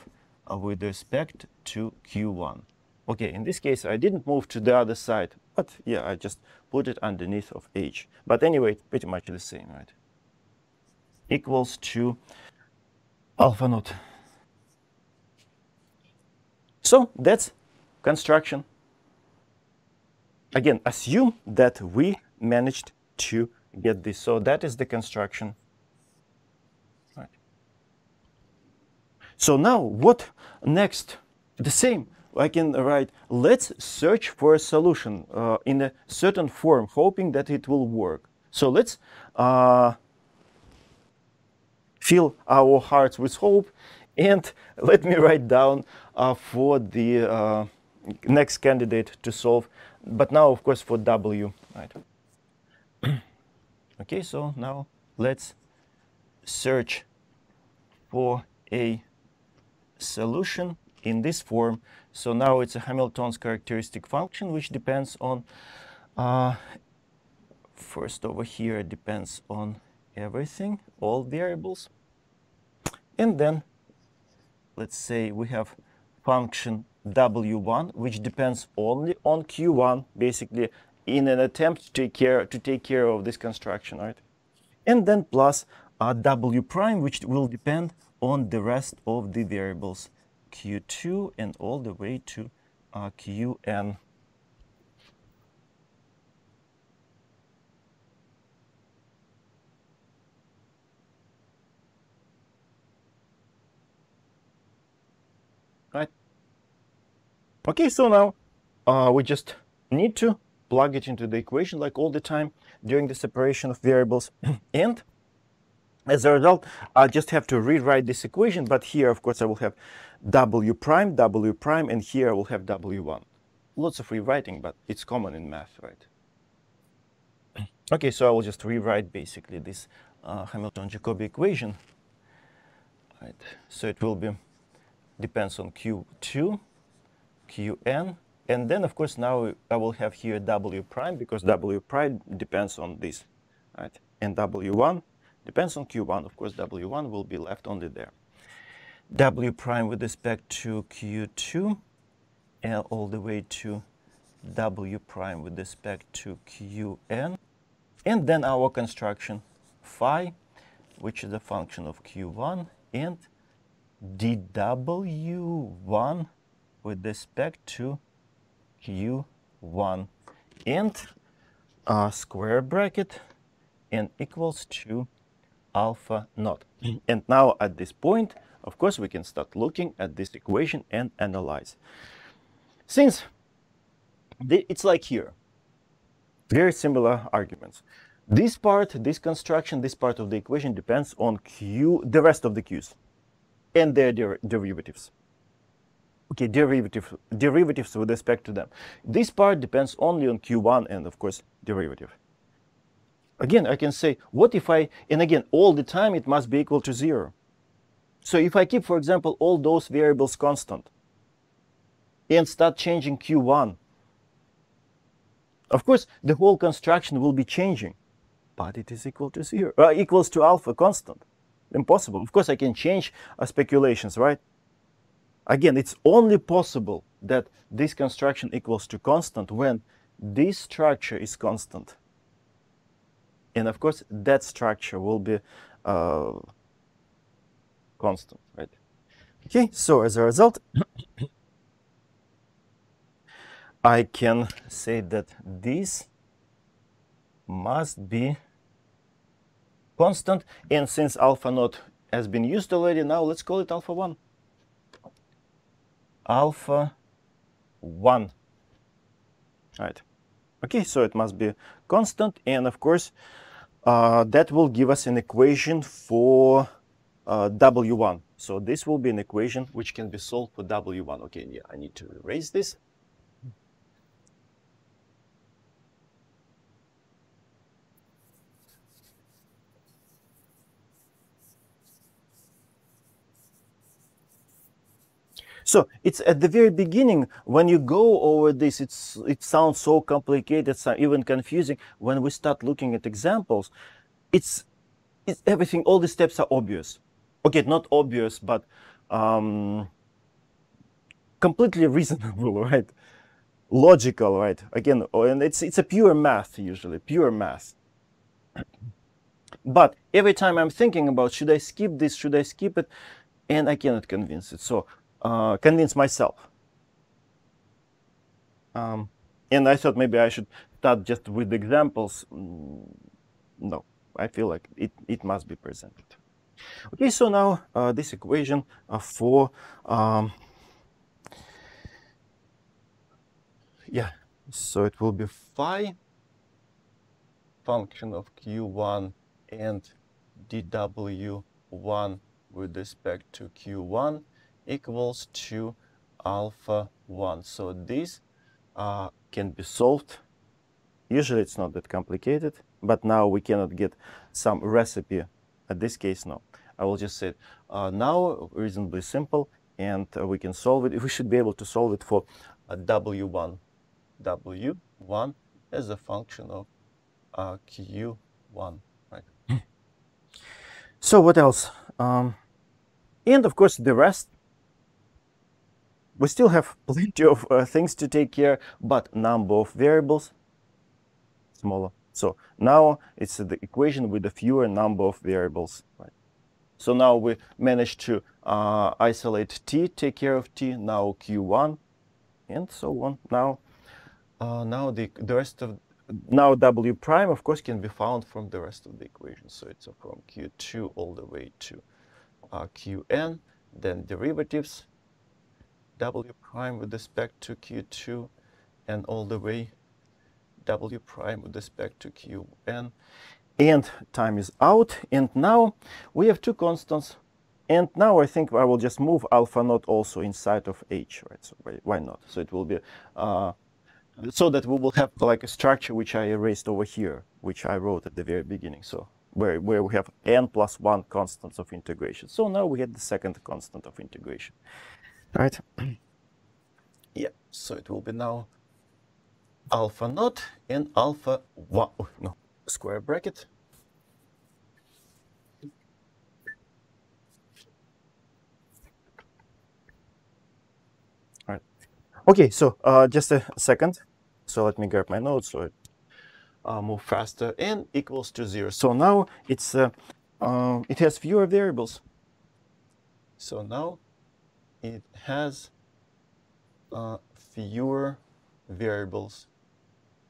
uh, with respect to q1. Okay, in this case, I didn't move to the other side, but yeah, I just put it underneath of h. But anyway, pretty much the same, right? equals to alpha naught. So that's construction. Again, assume that we managed to get this. So that is the construction. Right. So now what next? The same. I can write, let's search for a solution uh, in a certain form, hoping that it will work. So let's uh, fill our hearts with hope. And let me write down uh, for the uh, next candidate to solve, but now, of course, for W. Right. okay, so now let's search for a solution in this form. So now it's a Hamilton's characteristic function, which depends on, uh, first over here, depends on everything, all variables. And then let's say we have function w1 which depends only on q1 basically in an attempt to take care to take care of this construction right? And then plus uh, w prime which will depend on the rest of the variables q2 and all the way to uh, qn Okay, so now uh, we just need to plug it into the equation like all the time during the separation of variables. and as a result, I just have to rewrite this equation. But here, of course, I will have w prime, w prime, and here I will have w1. Lots of rewriting, but it's common in math, right? Okay, so I will just rewrite basically this uh, Hamilton-Jacobi equation. Right. So it will be depends on q2 qn. And then, of course, now I will have here w prime because w prime depends on this, right? And w1 depends on q1. Of course, w1 will be left only there. w prime with respect to q2 and all the way to w prime with respect to qn. And then our construction phi, which is a function of q1 and dw1 with respect to q1 and uh, square bracket n equals to alpha naught. and now at this point, of course, we can start looking at this equation and analyze. Since the, it's like here, very similar arguments. This part, this construction, this part of the equation depends on q, the rest of the q's and their der derivatives okay, derivative, derivatives with respect to them. This part depends only on Q1 and, of course, derivative. Again, I can say, what if I, and again, all the time it must be equal to zero. So if I keep, for example, all those variables constant and start changing Q1, of course, the whole construction will be changing, but it is equal to zero, uh, equals to alpha constant. impossible. Of course, I can change uh, speculations, right? Again, it's only possible that this construction equals to constant when this structure is constant. And of course, that structure will be uh, constant, right? Okay, so as a result, I can say that this must be constant. And since alpha naught has been used already, now let's call it alpha 1. Alpha 1. Right. Okay, so it must be constant. And of course, uh, that will give us an equation for uh, W1. So this will be an equation which can be solved for W1. Okay, yeah, I need to erase this. So it's at the very beginning when you go over this, it's it sounds so complicated, so even confusing. When we start looking at examples, it's it's everything. All the steps are obvious. Okay, not obvious, but um, completely reasonable, right? Logical, right? Again, oh, and it's it's a pure math usually, pure math. But every time I'm thinking about should I skip this, should I skip it, and I cannot convince it. So uh, convince myself. Um, and I thought maybe I should start just with examples. Mm, no, I feel like it, it must be presented. Okay, so now uh, this equation uh, for, um, yeah, so it will be phi function of q1 and dw1 with respect to q1 equals to alpha 1. So this uh, can be solved. Usually it's not that complicated, but now we cannot get some recipe. In this case, no. I will just say uh, now reasonably simple and uh, we can solve it. We should be able to solve it for W1. W1 as a function of uh, Q1, right? so what else? Um, and of course the rest we still have plenty of uh, things to take care, but number of variables smaller. So now it's the equation with a fewer number of variables. Right? So now we managed to uh, isolate t, take care of t, now q1, and so on. Now, uh, now the, the rest of now w prime, of course, can be found from the rest of the equation. So it's from q2 all the way to uh, qn. Then derivatives w prime with respect to q2 and all the way w prime with respect to qn and time is out. And now we have two constants. And now I think I will just move alpha naught also inside of h right? So why not? So it will be uh, so that we will have like a structure which I erased over here which I wrote at the very beginning. So where, where we have n plus 1 constants of integration. So now we have the second constant of integration right? yeah, so it will be now alpha naught and alpha 1, oh, no, square bracket. All right. Okay, so uh, just a second. So let me grab my notes so it uh, move faster and equals to zero. So now it's uh, uh, it has fewer variables. So now it has uh, fewer variables.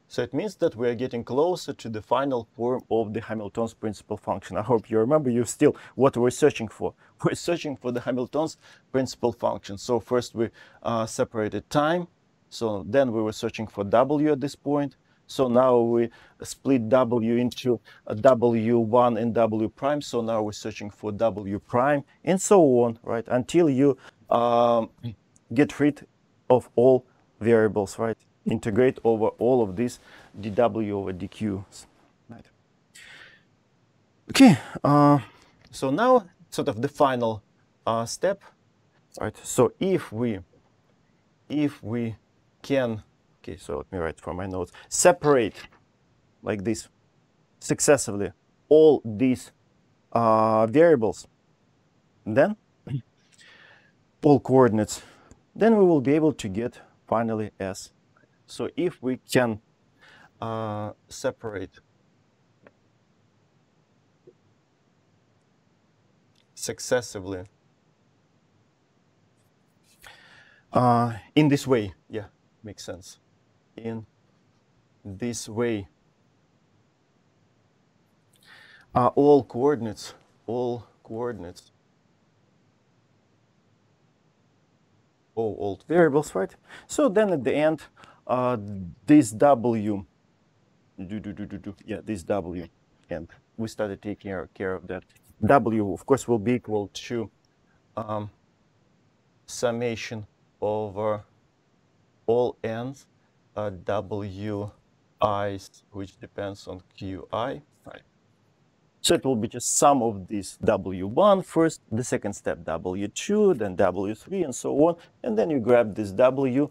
So it means that we are getting closer to the final form of the Hamilton's principal function. I hope you remember you still what we're searching for. We're searching for the Hamilton's principal function. So first we uh, separated time. So then we were searching for W at this point. So now we split W into W1 and W prime. So now we're searching for W prime and so on, right? Until you um, get rid of all variables, right? Integrate over all of these dw over dq. Right. Okay, uh, so now sort of the final uh, step, right? So if we, if we can, okay, so let me write for my notes, separate like this successively all these uh, variables, then all coordinates, then we will be able to get finally S. So if we can uh, separate successively uh, in this way, yeah, makes sense. In this way, uh, all coordinates, all coordinates, all old variables, right? So then at the end, uh, this W, do, do, do, do, do, yeah, this W, and we started taking care, of that. W, of course, will be equal to um, summation over all n's uh, w i's, which depends on qi. So it will be just sum of these w1 first, the second step w2, then w3, and so on. And then you grab this w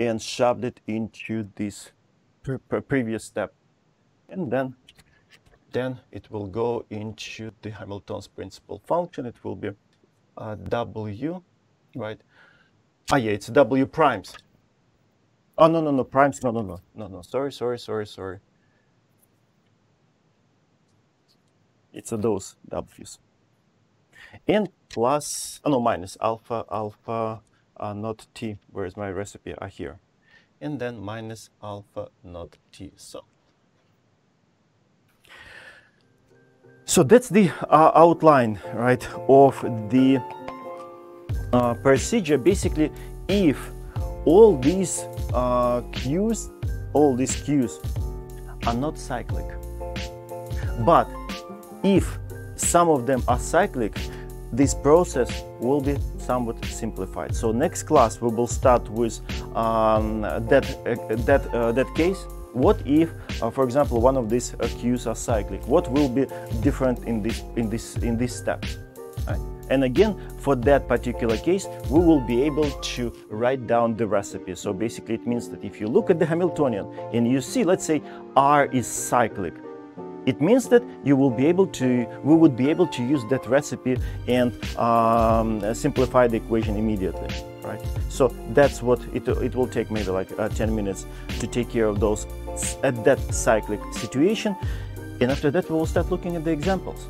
and shoved it into this pre previous step. And then, then it will go into the Hamilton's principal function. It will be uh, w, right? Ah, yeah, it's w primes. Oh, no, no, no, primes, no, no, no, no, no, sorry, sorry, sorry, sorry. It's a those w's. And plus, oh no, minus alpha, alpha, uh, naught t, where's my recipe? Ah, here. And then minus alpha, naught t, so. So that's the uh, outline, right, of the uh, procedure. Basically, if all these uh, all these q's are not cyclic, but if some of them are cyclic, this process will be somewhat simplified. So next class we will start with um, that uh, that uh, that case. What if, uh, for example, one of these uh, q's are cyclic? What will be different in this in this in this step? Right? And again, for that particular case, we will be able to write down the recipe. So basically, it means that if you look at the Hamiltonian and you see, let's say, R is cyclic, it means that you will be able to, we would be able to use that recipe and um, simplify the equation immediately, right? So that's what it, it will take maybe like uh, 10 minutes to take care of those at that cyclic situation. And after that, we will start looking at the examples.